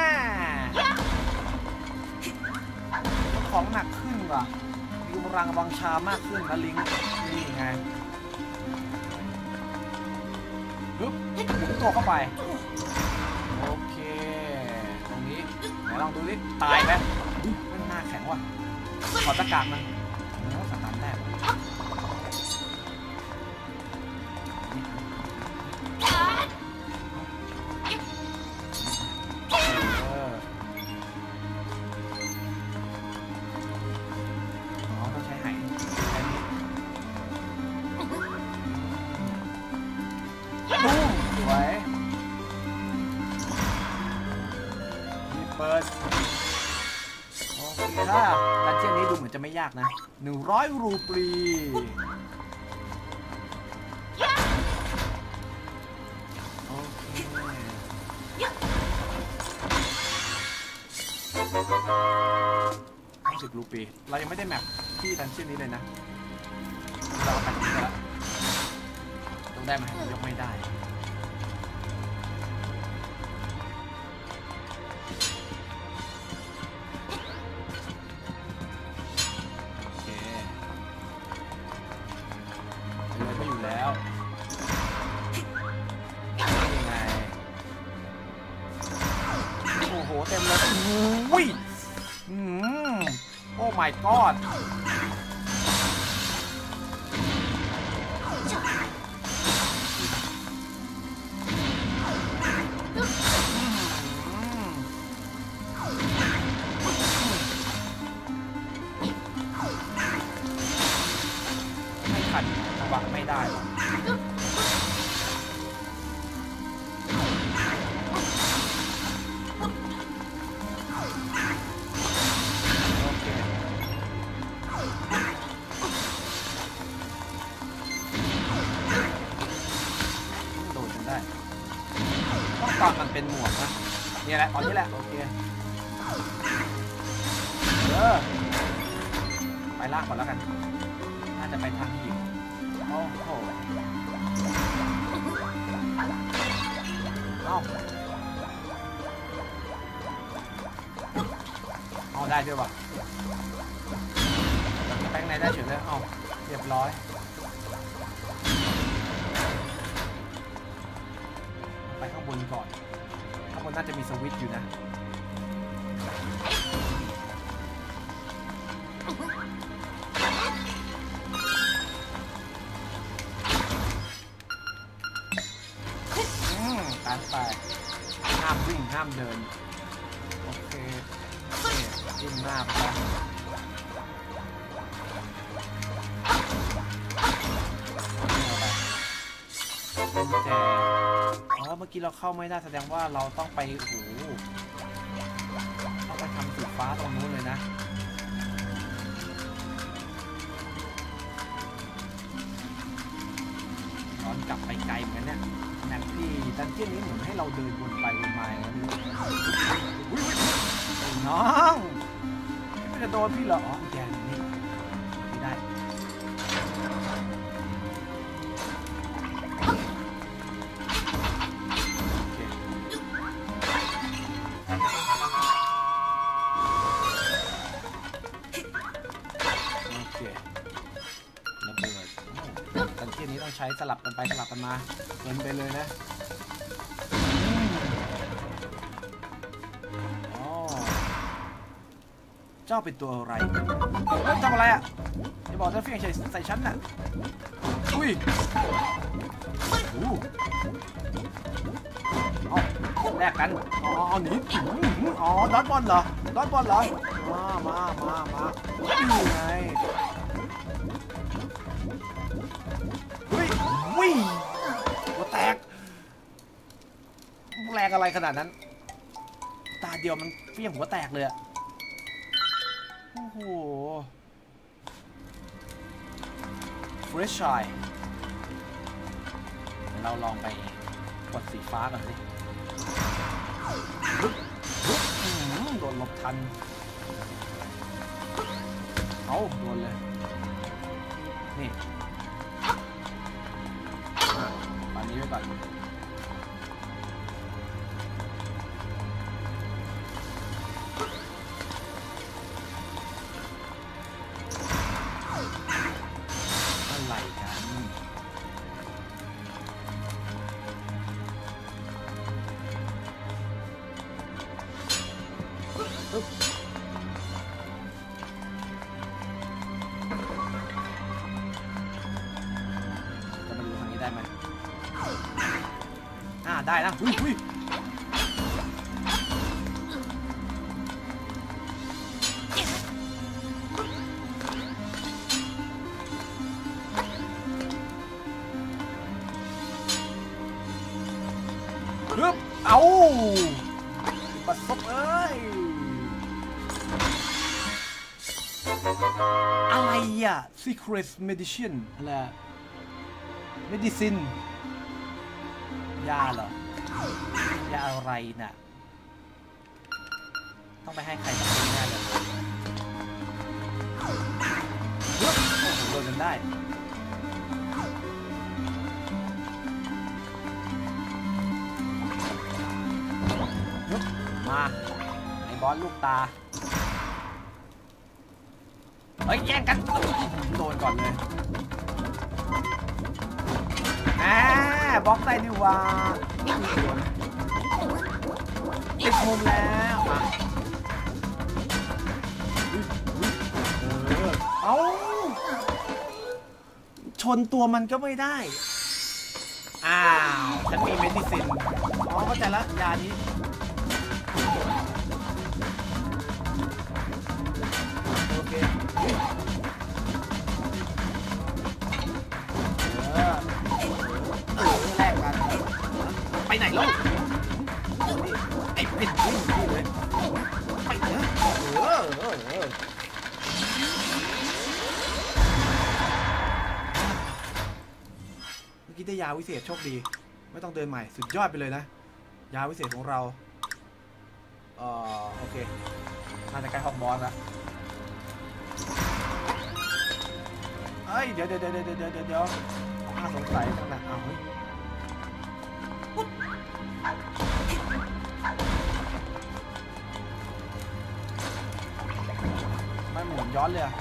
ยกของหนักขึ้นว่ะมีกำลังวังชามากขึ้นนะลิงนี่ไงปึ๊บหมุนตัวเข้าไป โอเค ตรงนี้ไหนลองดูดิตายไหมมันหน้าแข็งว่ะขอตะกากมันากนะ 100 รูปรี โอเคห้าสิบรูปี เรายังไม่ได้แมปที่ดันเจียนนี้เลยนะ เราแมปนี้ไปแล้วยกได้ไหมยกไม่ได้ god กี้เราเข้าไม่ได้แสดงว่าเราต้องไปโอ้โหต้องไปทำสีฟ้าตรงนู้นเลยนะย้อนกลับไปไกลเหมือนกันเนี่ยแมปที่ดันเจี้ยนนี้เหมือนให้เราเดินวนไปวนมาอย่างนั้นน้องไม่จะโดนพี่เหรอ เที่ยนี้ต้องใช้สลับกันไปสลับกันมาเกินไปเลยนะอ๋อเจ้าเป็นตัวอะไรเฮ้ยทำอะไรอะอย่าบอกจะเฟี้ยงใส่ใส่ฉันน่ะ อุ้ยอู้เอาแลกกัน อ๋ออาหนีอื้อหืออ๋อดอทบอลเหรอดอทบอลเหรอ มามามามานี่ไง วิ่งหัวแตกแรงอะไรขนาดนั้น ตาเดียวมันเฟี้ยงหัวแตกเลยอะโอ้โห Fresh Eye เดี๋ยเราลองไปกดสีฟ้าก่อนสิโดนหลบทัน เอาโดนเลย นี่ ตอ Secret Medicine อะไร Medicine ยาเหรอ ยาอะไรน่ะ ต้องไปให้ใครสักคนแน่เลยโอ้โหโดนกันได้ยุบมาไอ้บอสลูกตา เฮ้ย แย่งกัน บล็อกได้ดีว่าติดมุมแล้วมาอุ๊ยอุ๊ยเออเอ้าชนตัวมันก็ไม่ได้ อ้าว ฉันมีเมดิซิน อ๋อเข้าใจแล้วยานี้ วิเศษโชคดี ไม่ต้องเดินใหม่สุดยอดไปเลยนะ ยาวิเศษของเราเอ่อโอเคน่าจะใกล้หองบอสล้วเอ้ยเดี๋ยวเดี๋ยวเดี๋ยวเดี๋ยวเดี๋ยวเดี๋ยวเดี๋ยวน่าสงสัยจังนะอ้าวเฮ้ยไม่หมุนย้อนเลยอะ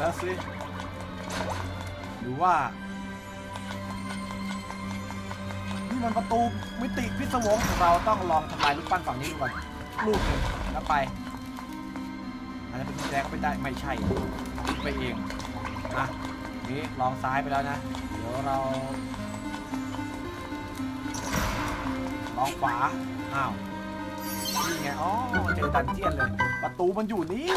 แล้วสิ หรือว่า นี่มันประตูมิติพิศวงของเราต้องลองทำลายลูกปั้นฝั่งนี้ดูก่อนลูกหนึ่งแล้วไปอาจจะเป็นกุญแจก็ไม่ได้ไม่ใช่ไปเองอะนี่ลองซ้ายไปแล้วนะ เดี๋ยวเรา ลองขวาอ้าวนี่ไงอ๋อเจอดันเจียนเลย ประตูมันอยู่นี่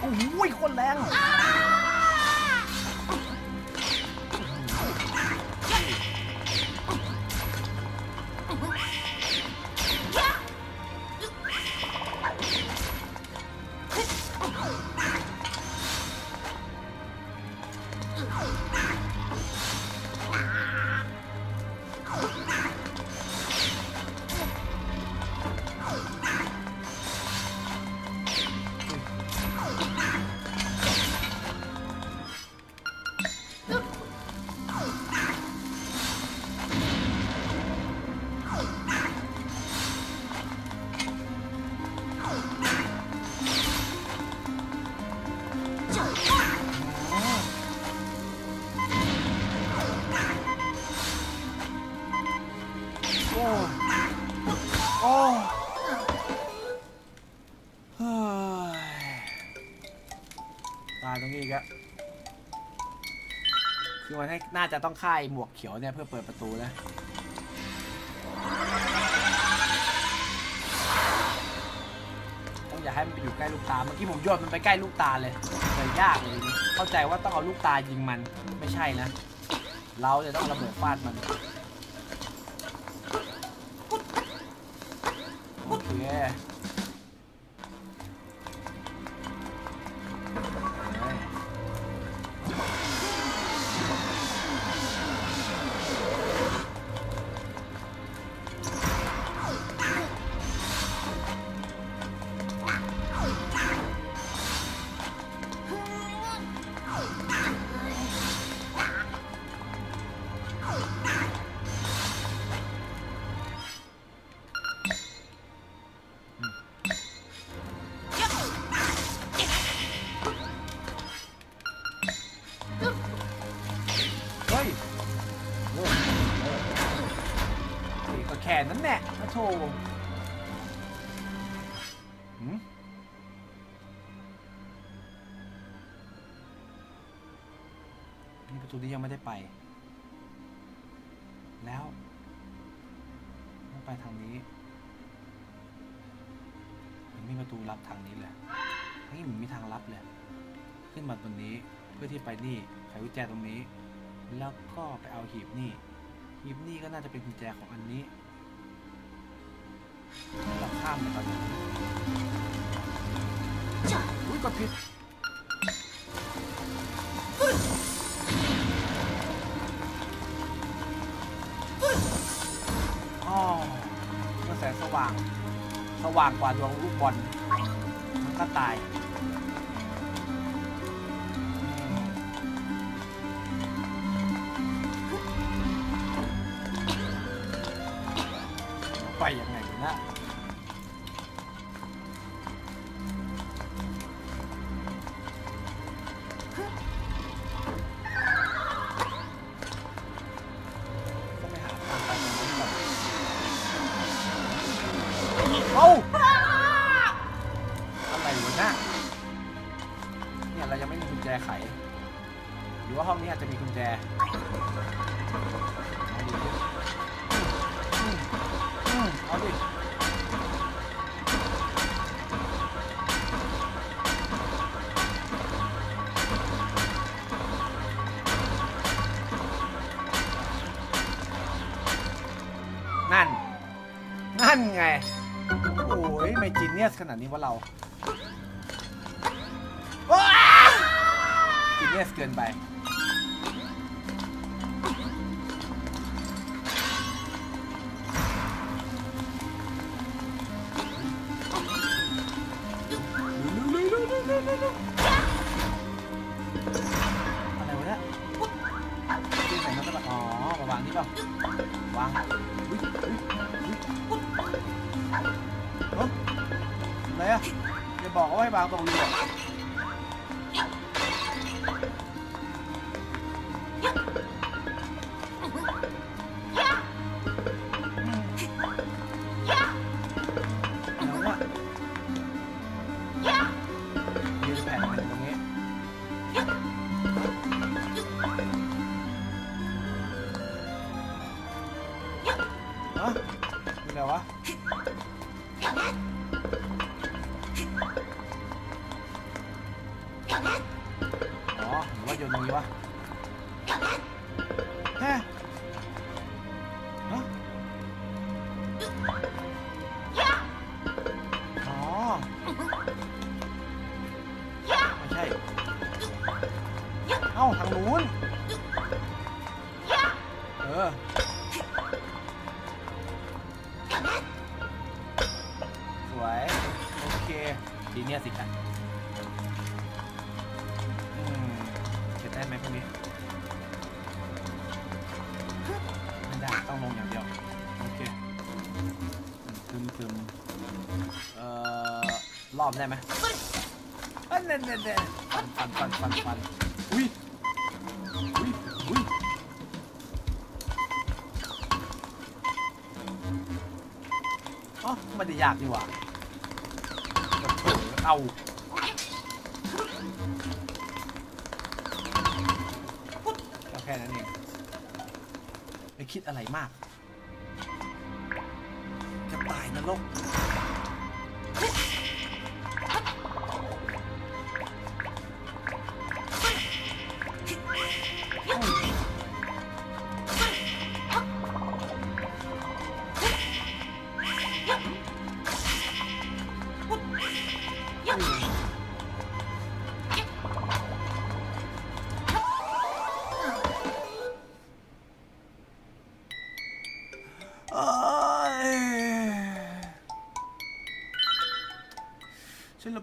โอ้ยคนแรง น่าจะต้องค่ายหมวกเขียวเนี่ยเพื่อเปิดประตูนะต้องอย่าให้มันไปอยู่ใกล้ลูกตา เมื่อกี้ผมโยนมันไปใกล้ลูกตาเลยเลยยากเลย เข้าใจว่าต้องเอาลูกตายิงมัน ไม่ใช่นะ เราจะต้องระเบิดฟาดมัน จตรงนี้ แล้วก็ไปเอาหีบนี่หีบนี่ก็น่าจะเป็นกุญแจของอันนี้เราข้ามไปก่อนนะอุ้ยกดผิดอ๋อกระแสสว่าง สว่างกว่าดวงั่นไง โอ้ยไม่จีเนียสขนาดนี้ว่าเราจีเนียสเกินไป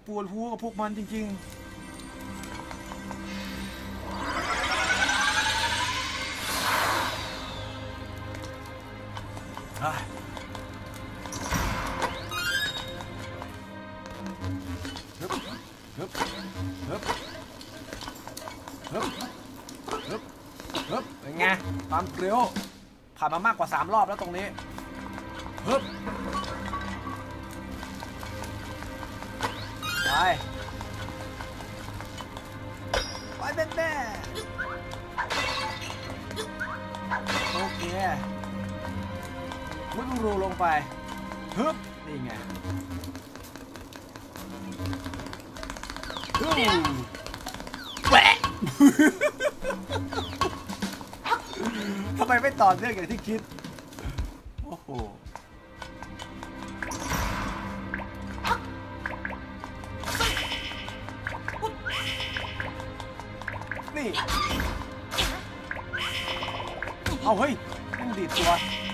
ปวดหัวกับพวกมันจริง ๆเป็นไงความเร็วผ่านมามากกว่า 3 รอบแล้วตรงนี้ 你哦吼。你。阿辉你得出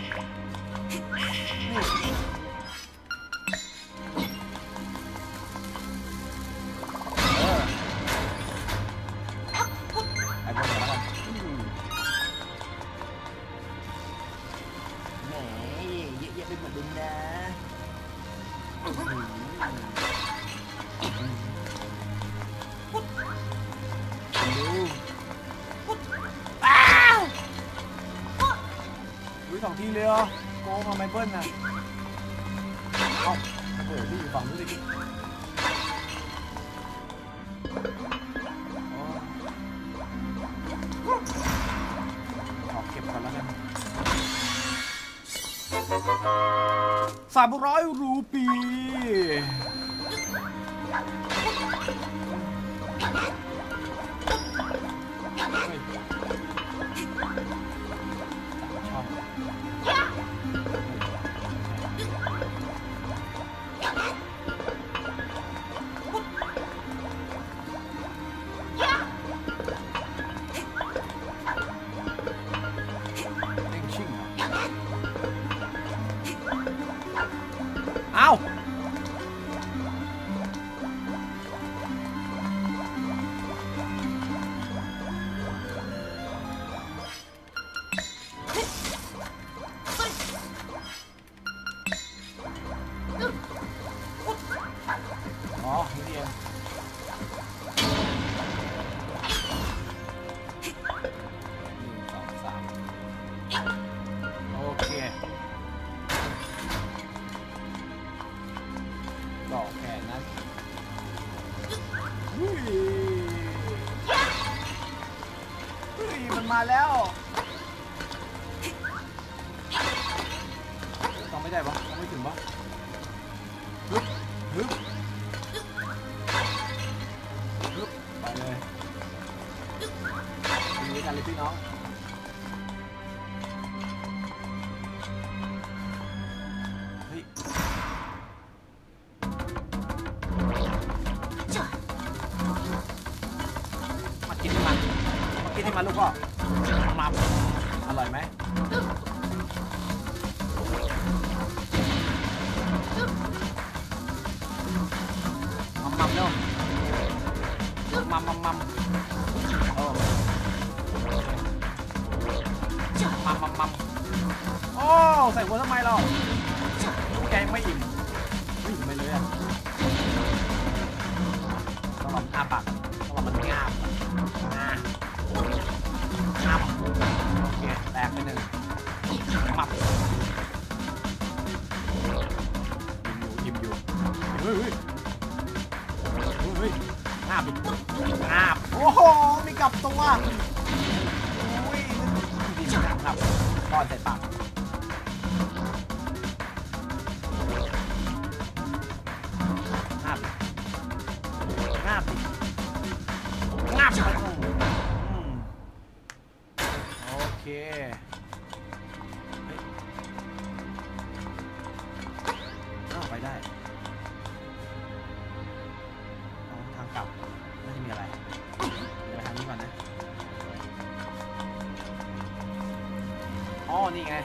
นี่ไง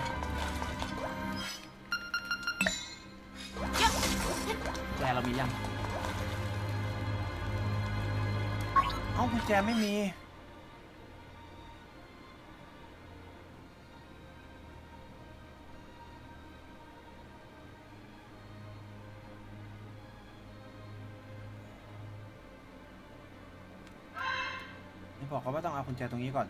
แจเรามียัง เอากุญแจไม่มี บอกเขาว่าต้องเอาคุญแจตรงนี้ก่อน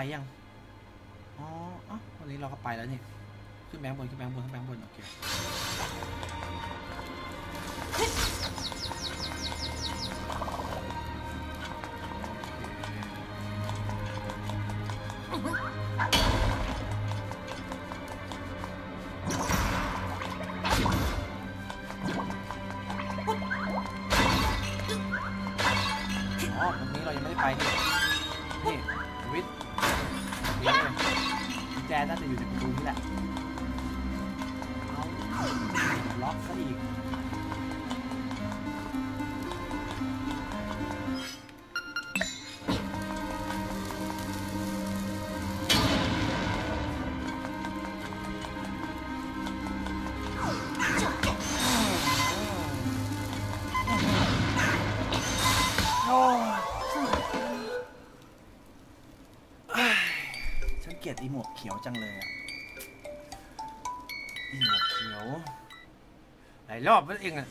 ไปยัง อ๋ออะวันนี้เราก็ไปแล้วนี่ ขึ้นแบงค์บนขึ้นแบงค์บน เขียวจังเลยอะอีหัวเขียว หลายรอบแล้วเองอะ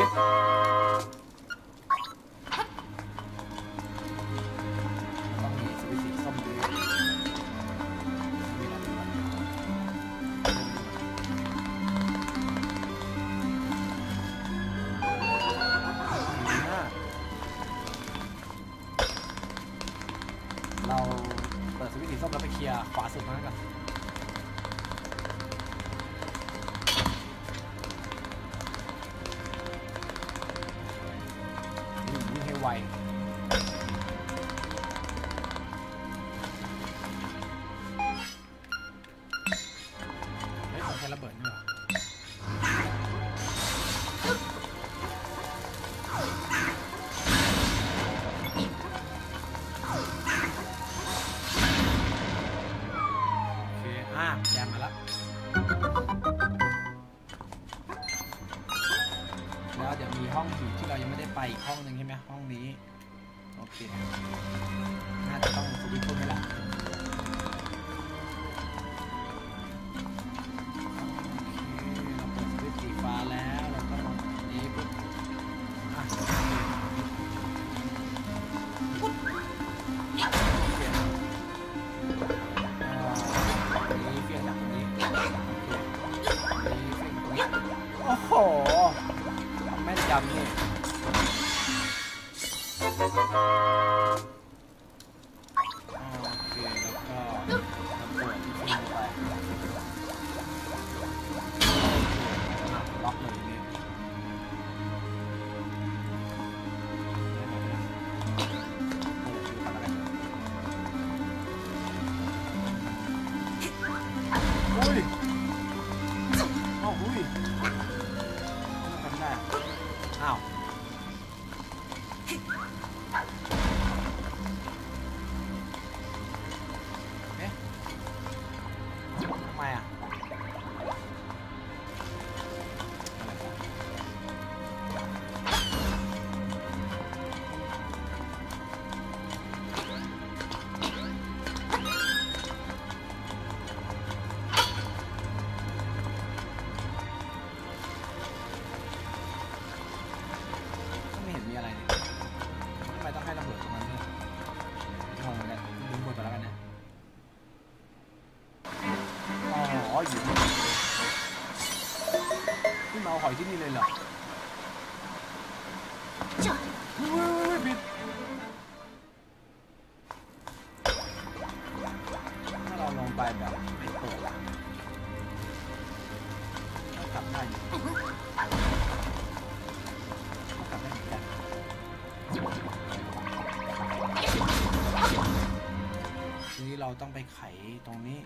quê? องไปไขตรงนี้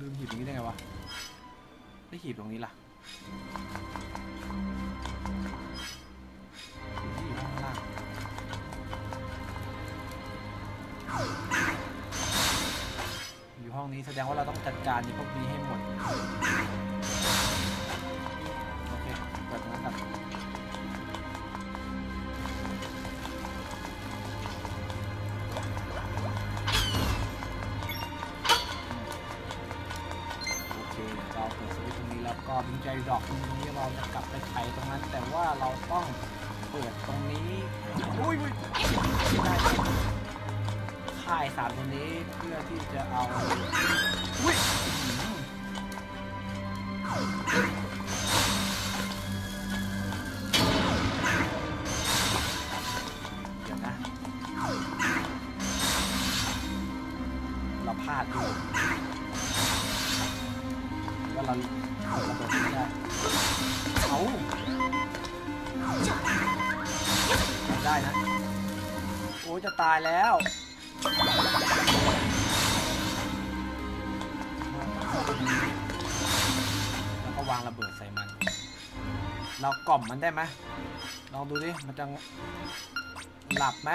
ลืมหีบตรงนี้ได้ไงวะ ได้หีบตรงนี้ล่ะ มันได้ไหมลองดูดิ มันจะหลับไหม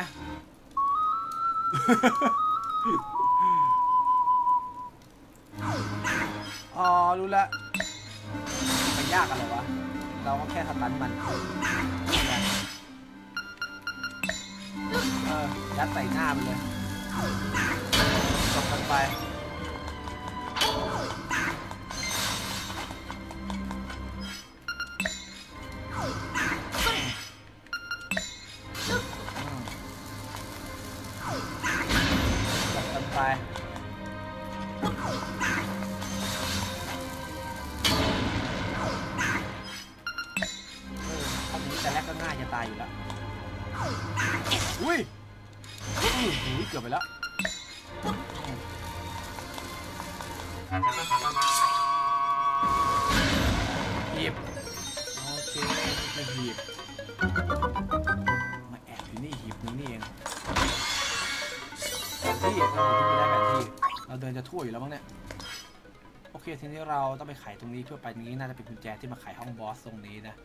ที่นี้เราต้องไปไขตรงนี้เพื่อไปนี้น่าจะเป็นกุญแจที่มาไขห้องบอสตรงนี้นะ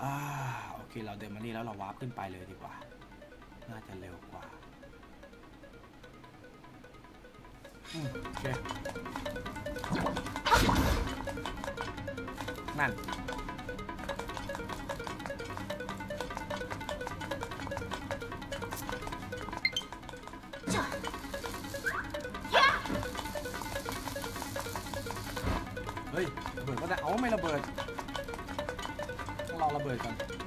อ่าโอเคเราเดินมานี่แล้วเราวาร์ปขึ้นไปเลยดีกว่า น่าจะเร็วกว่าโอเคนั่น เอาไม่ระเบิดลองระเบิดก่อน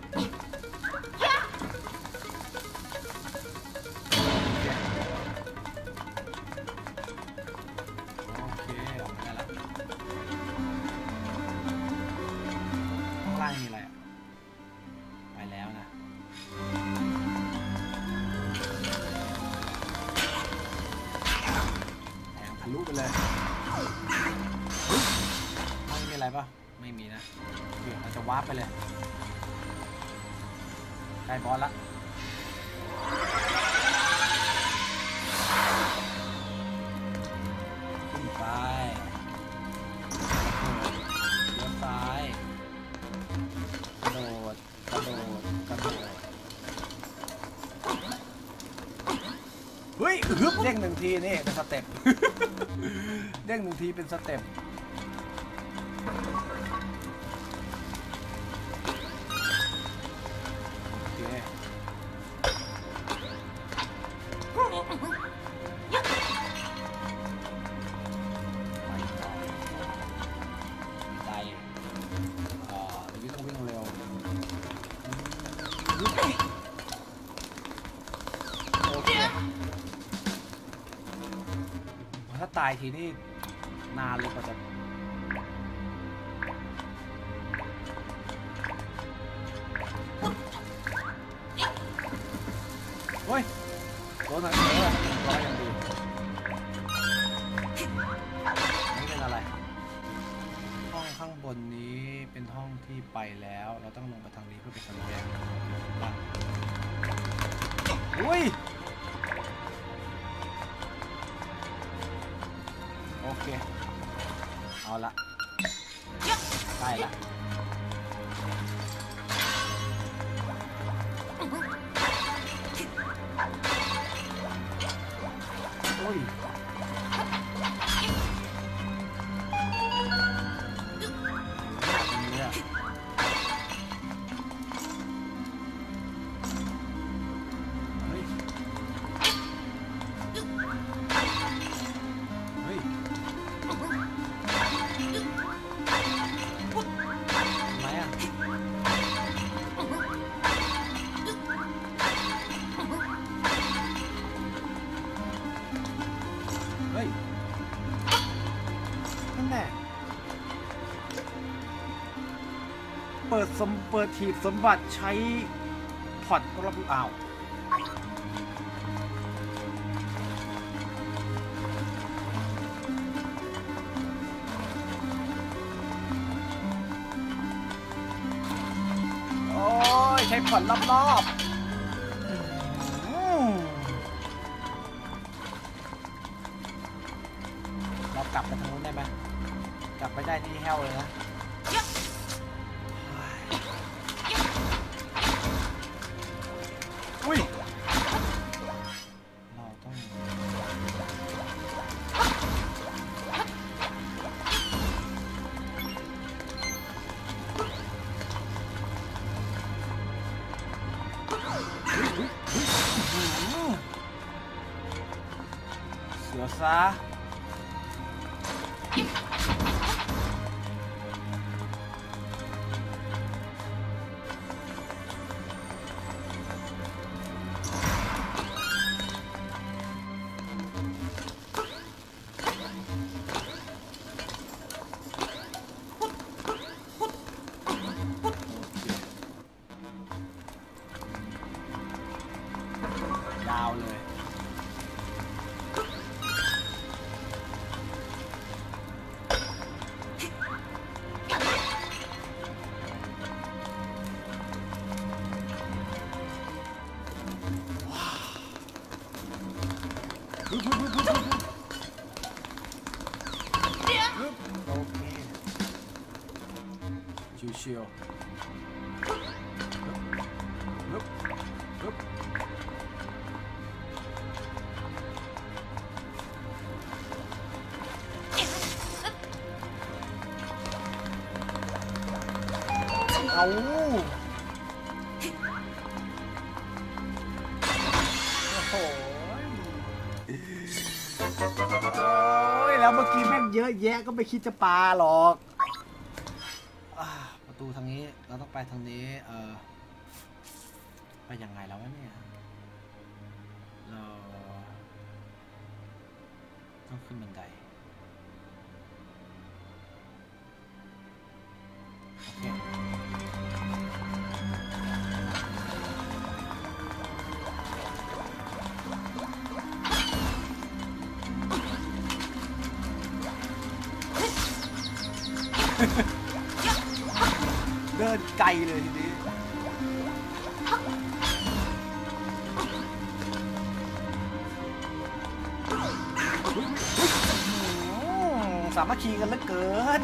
ทีนี่เป็นสเต็ป เด้งหนึ่งทีเป็นสเต็ป เปิดถีบสมบัติใช้พอนรับอ้าวโอ้ยใช้ผ่อนรอบ เชิวๆฮึบฮึบฮึบเอาโอ้โหโอ้ยแล้วเมื่อกี้แม่งเยอะแยะก็ไม่คิดจะปาหรอก ไกลเลยทีนี้สามสามัคคีกันเหลือเกิน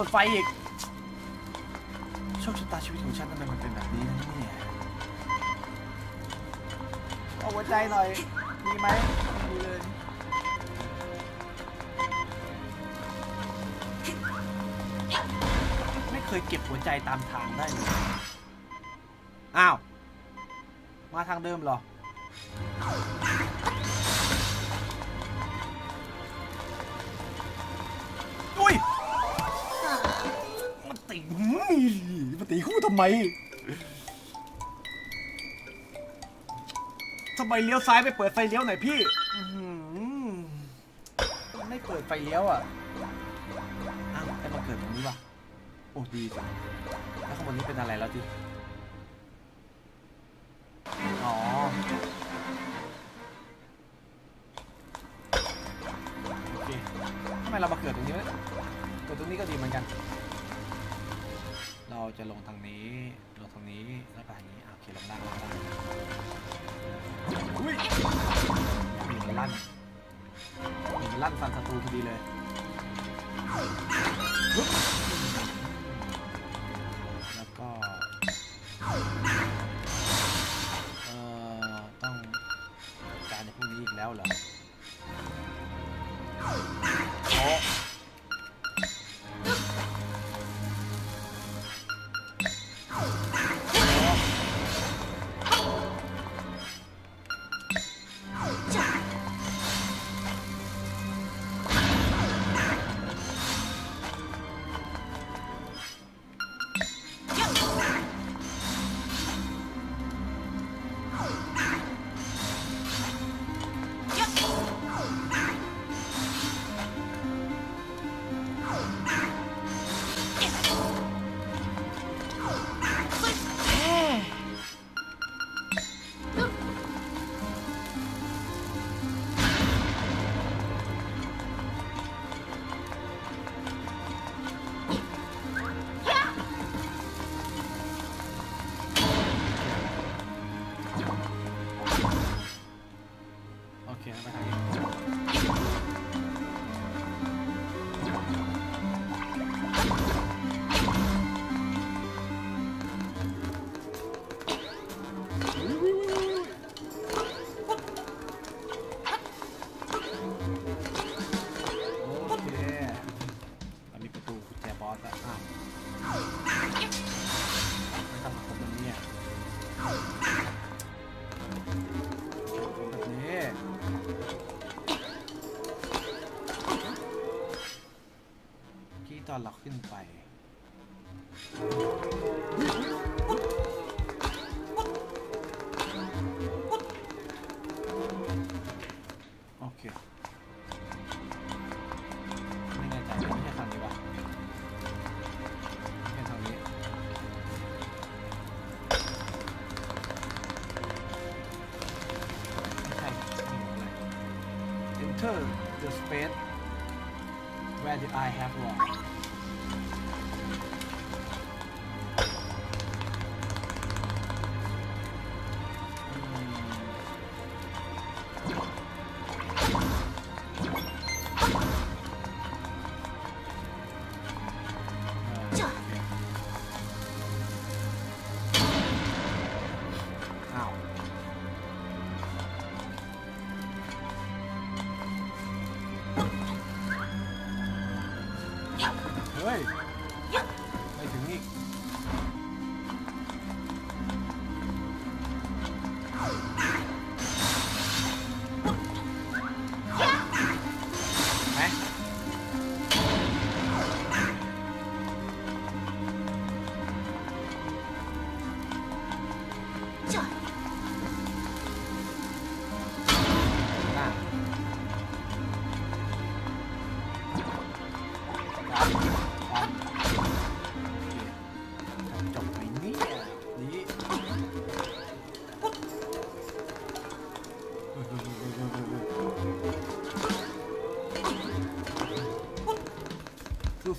ดนไฟอีก ไมทำไมเลี้ยวซ้ายไปเปิดไฟเลี้ยวหน่อยพี่ไม่เปิดไฟเลี้ยวอะอ้าวแต่มาเกิดตรงนี้ว่ะโอ้ดีจังแล้วข้างบนนี้เป็นอะไรแล้วจี จะลงทางนี้ ลงทางนี้ แล้วไปทางนี้อะโอเคลงล่างลงล่างอุ้ยมีมันลั่นมีมันลั่นฟันศัตรูพอดีเลย the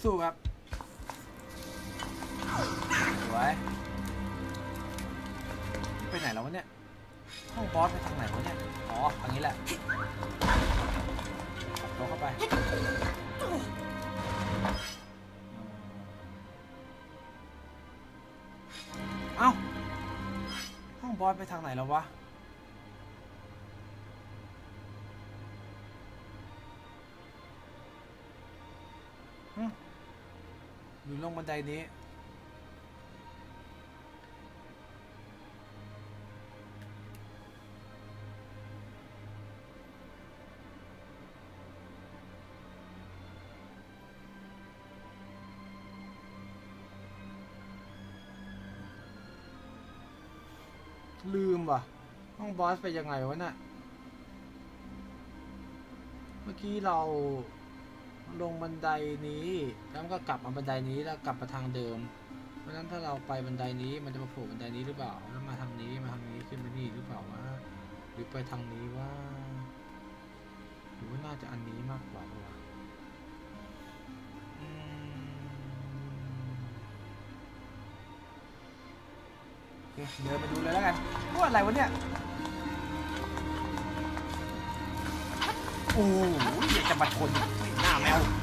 สู้ครับสวยไปไหนแล้ววะเนี่ยห้องบอสไปทางไหนวะเนี่ยอ๋อทางนี้แหละตัดตัวเข้าไปเอ้าห้องบอสไปทางไหนแล้ววะ ฮึอลงบันไดนี้ ลืมว่ะ ห้องบอสไปยังไงวะน่ะเมื่อกี้เรา ลงบันไดนี้ แล้วก็กลับมาบันไดนี้แล้วกลับมาทางเดิม เพราะฉะนั้นถ้าเราไปบันไดนี้มันจะมาโผล่บันไดนี้หรือเปล่า แล้วมาทางนี้มาทางนี้ขึ้นไปนี่หรือเปล่าวะหรือไปทางนี้ว่าหรือว่าน่าจะอันนี้มากกว่าวะเดินมาดูเลยแล้วกันว่าอะไรวะเนี่ย โอ้ยจะมาชน ห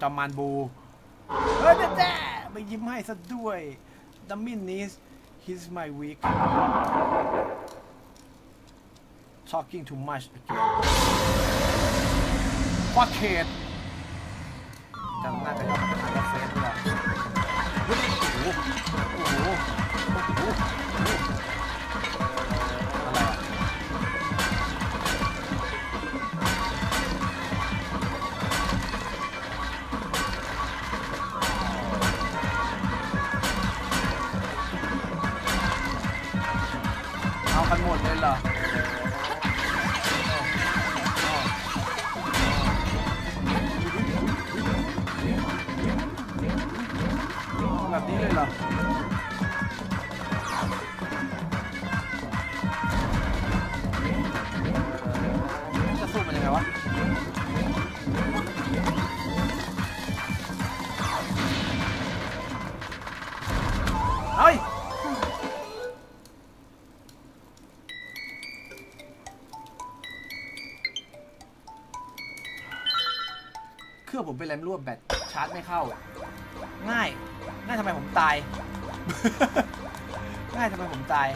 จะกระจอมมานบู เฮ้ยแจ๊ๆไม่ยิ้มให้ซะด้วยดัมมินนี้ he's my weak talking too much again fuck it จ ผมเป็นแรมรั่วแบตชาร์จไม่เข้า ง่าย ง่ายทำไมผมตาย ง่ายทำไมผมตาย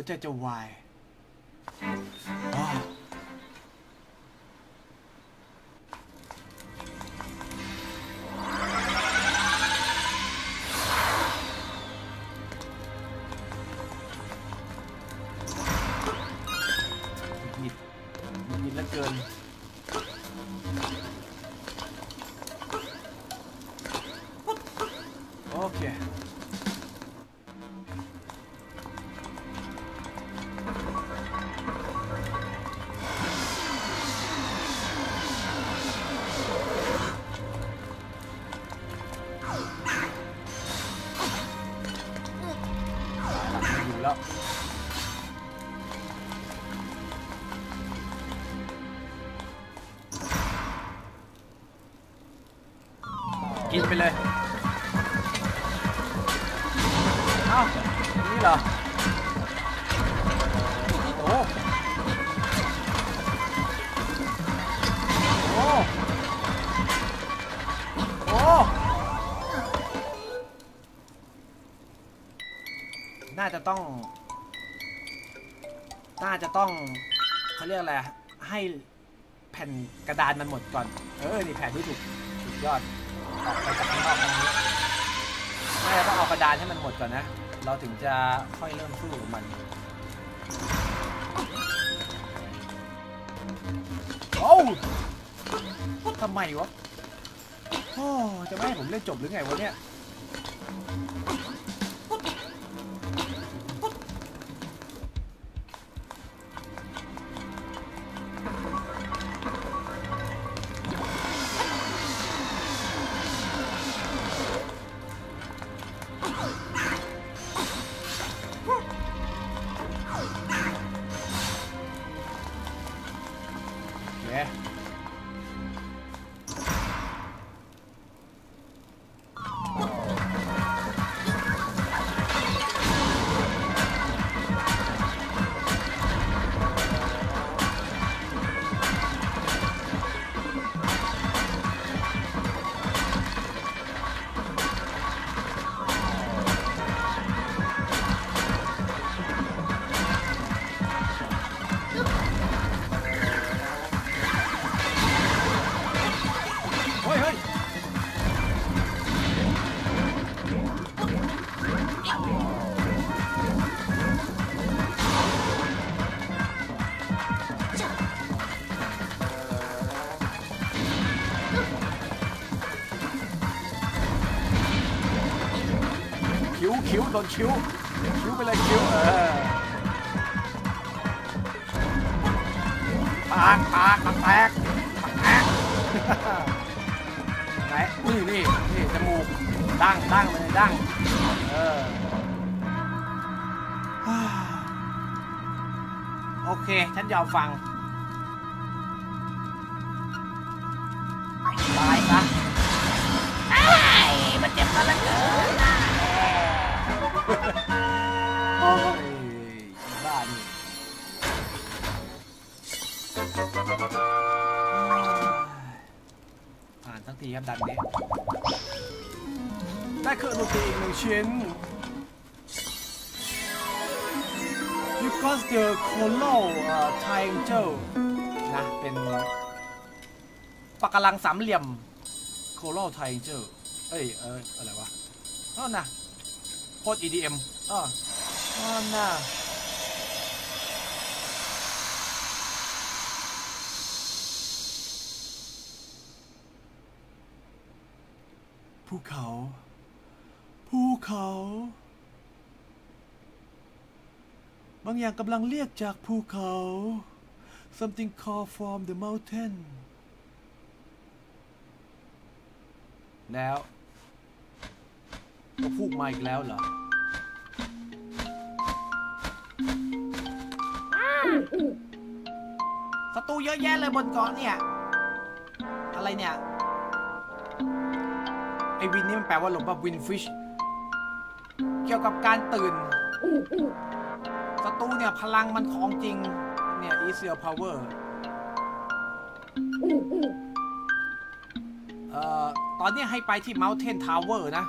หัวใจจะวาย ไปเลย เอ้าอย่านี่เหรอ โอ้โอ้โอ้น่าจะต้อง น่าจะต้องเขาเรียกอะไร ให้แผ่นกระดานมันหมดก่อน เออ นี่แผ่นที่ถูกสุดยอด กันหมดก่อนนะ เราถึงจะค่อยเริ่มสู้กับมัน โอ้ทำไมวะ โอ้ จะไม่ให้ผมเล่นจบหรือไงวะเนี่ย คิ้วคิ้วไปเลยคิ้วเออปากปากปากแตกปากแตกไหนนี่นี่นี่จมูกดั้งดั้งเลยดั้งเออโอเค ฉันยอมฟัง ผ่านทั้งทีครับดันนี้ได้เครื่องดนตรีอีกหนึ่งชิ้น You got the Colo uh, Triangle นะ เป็นปากกาลังสามเหลี่ยม Colo Triangle เอ้ย เอออะไรวะอ๋อนะโคตร EDM อ๋ออ๋อน่ะ ภูเขา ภูเขา บางอย่างกำลังเรียกจากภูเขา something call from the mountain แล้วก็พูกมาอีกแล้วเหรอศัตรูเยอะแยะเลยบนเกาะเนี่ย อะไรเนี่ย ไอ wind นี่มันแปลว่าลมป่ะ Wind Fish เกี่ยวกับการตื่นศัตรูเนี่ยพลังมันของจริง เนี่ย is a real power เอ่อ ตอนนี้ให้ไปที่ Mountain Tower นะ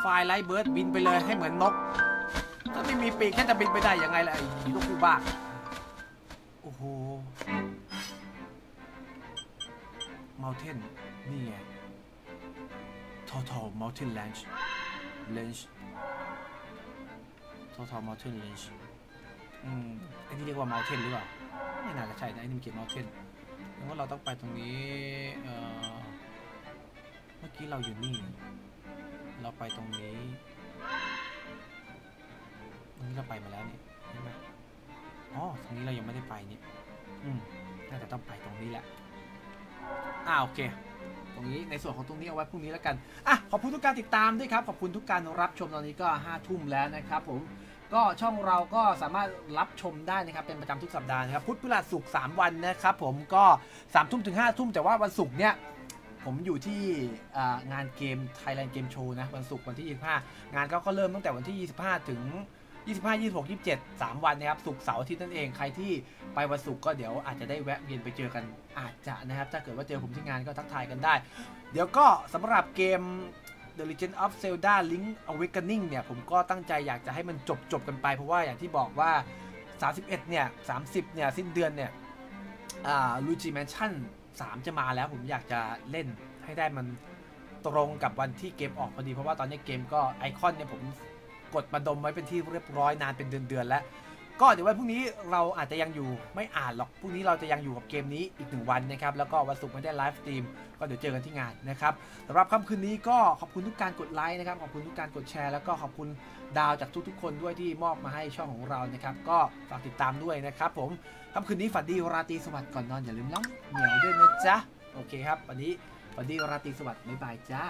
fly like bird บินไปเลยให้เหมือนนก ถ้าไม่มีปีกแค่จะบินไปได้ยังไงล่ะไอ้นกคูบ้า โอ้โห Mountain นี่ไง Total Mountain Range Range Total Mountain Range อืมไอ้นี่เรียกว่า Mountain หรือเปล่า ไม่น่าจะใช่นะไอ้นี่มันเขียน Mountain งั้ว่าเราต้องไปตรงนี้ เอ่อ เมื่อกี้เราอยู่นี่ เราไปตรงนี้ตรงนี้เราไปมาแล้วนี่ใช่ไหมอ๋อ ตรงนี้เรายังไม่ได้ไปนี่ อืม น่าจะต้องไปตรงนี้แหละ อ่าโอเค รงนี้ในส่วนของตรงนี้เอาไว้พรุ่งนี้แล้วกันอะขอบคุณทุกการติดตามด้วยครับขอบคุณทุกการรับชมตอนนี้ก็5้าทุ่มแล้วนะครับผมก็ช่องเราก็สามารถรับชมได้นะครับเป็นประจำทุกสัปดาห์นะครับพุธพฤหัสศุกร์3วันนะครับผมก็3ามทุ่มถึง5้าทุ่มแต่ว่าวันศุกร์เนี่ยผมอยู่ที่งานเกม Thailand Game Show นะวันศุกร์วันที่ 25 งานก็เริ่มตั้งแต่วันที่ 25 ถึง 25 26 27 3 วันนะครับศุกร์เสาร์อาทิตย์นั่นเองใครที่ไปวันศุกร์ก็เดี๋ยวอาจจะได้แวะเวียนไปเจอกันอาจจะนะครับ ถ้าเกิดว่าเจอผมที่งานก็ทักทายกันได้ เดี๋ยวก็สำหรับเกม The Legend of Zelda Link Awakening เนี่ย ผมก็ตั้งใจอยากจะให้มันจบจบกันไป เพราะว่าอย่างที่บอกว่า 31 เนี่ย 30 เนี่ย สิ้นเดือนเนี่ยอ่า Luigi Mansion 3จะมาแล้วผมอยากจะเล่นให้ได้มันตรงกับวันที่เกมออกพอดี เพราะว่าตอนนี้เกมก็ไอคอนเนี่ยผม กดมาดมไว้เป็นที่เรียบร้อยนานเป็นเดือนๆแล้วก็เดี๋ยววันพรุ่งนี้เราอาจจะยังอยู่ไม่อ่านหรอกพรุ่งนี้เราจะยังอยู่กับเกมนี้อีกหนึ่งวันนะครับแล้วก็วันศุกร์ไม่ได้ live stream ก็เดี๋ยวเจอกันที่งานนะครับสำหรับค่ำคืนนี้ก็ขอบคุณทุกการกดไลค์นะครับขอบคุณทุกการกดแชร์แล้วก็ขอบคุณดาวจากทุกๆ คนด้วยที่มอบมาให้ช่องของเรานะครับก็ฝากติดตามด้วยนะครับผมค่ำคืนนี้ฝันดีราตรีสวัสดิ์ก่อนนอนอย่าลืมน้องเหนียวด้วยนะจ๊ะโอเคครับวันนี้ฝันดีราตรีสวัสดิ์บ๊ายบายจ้า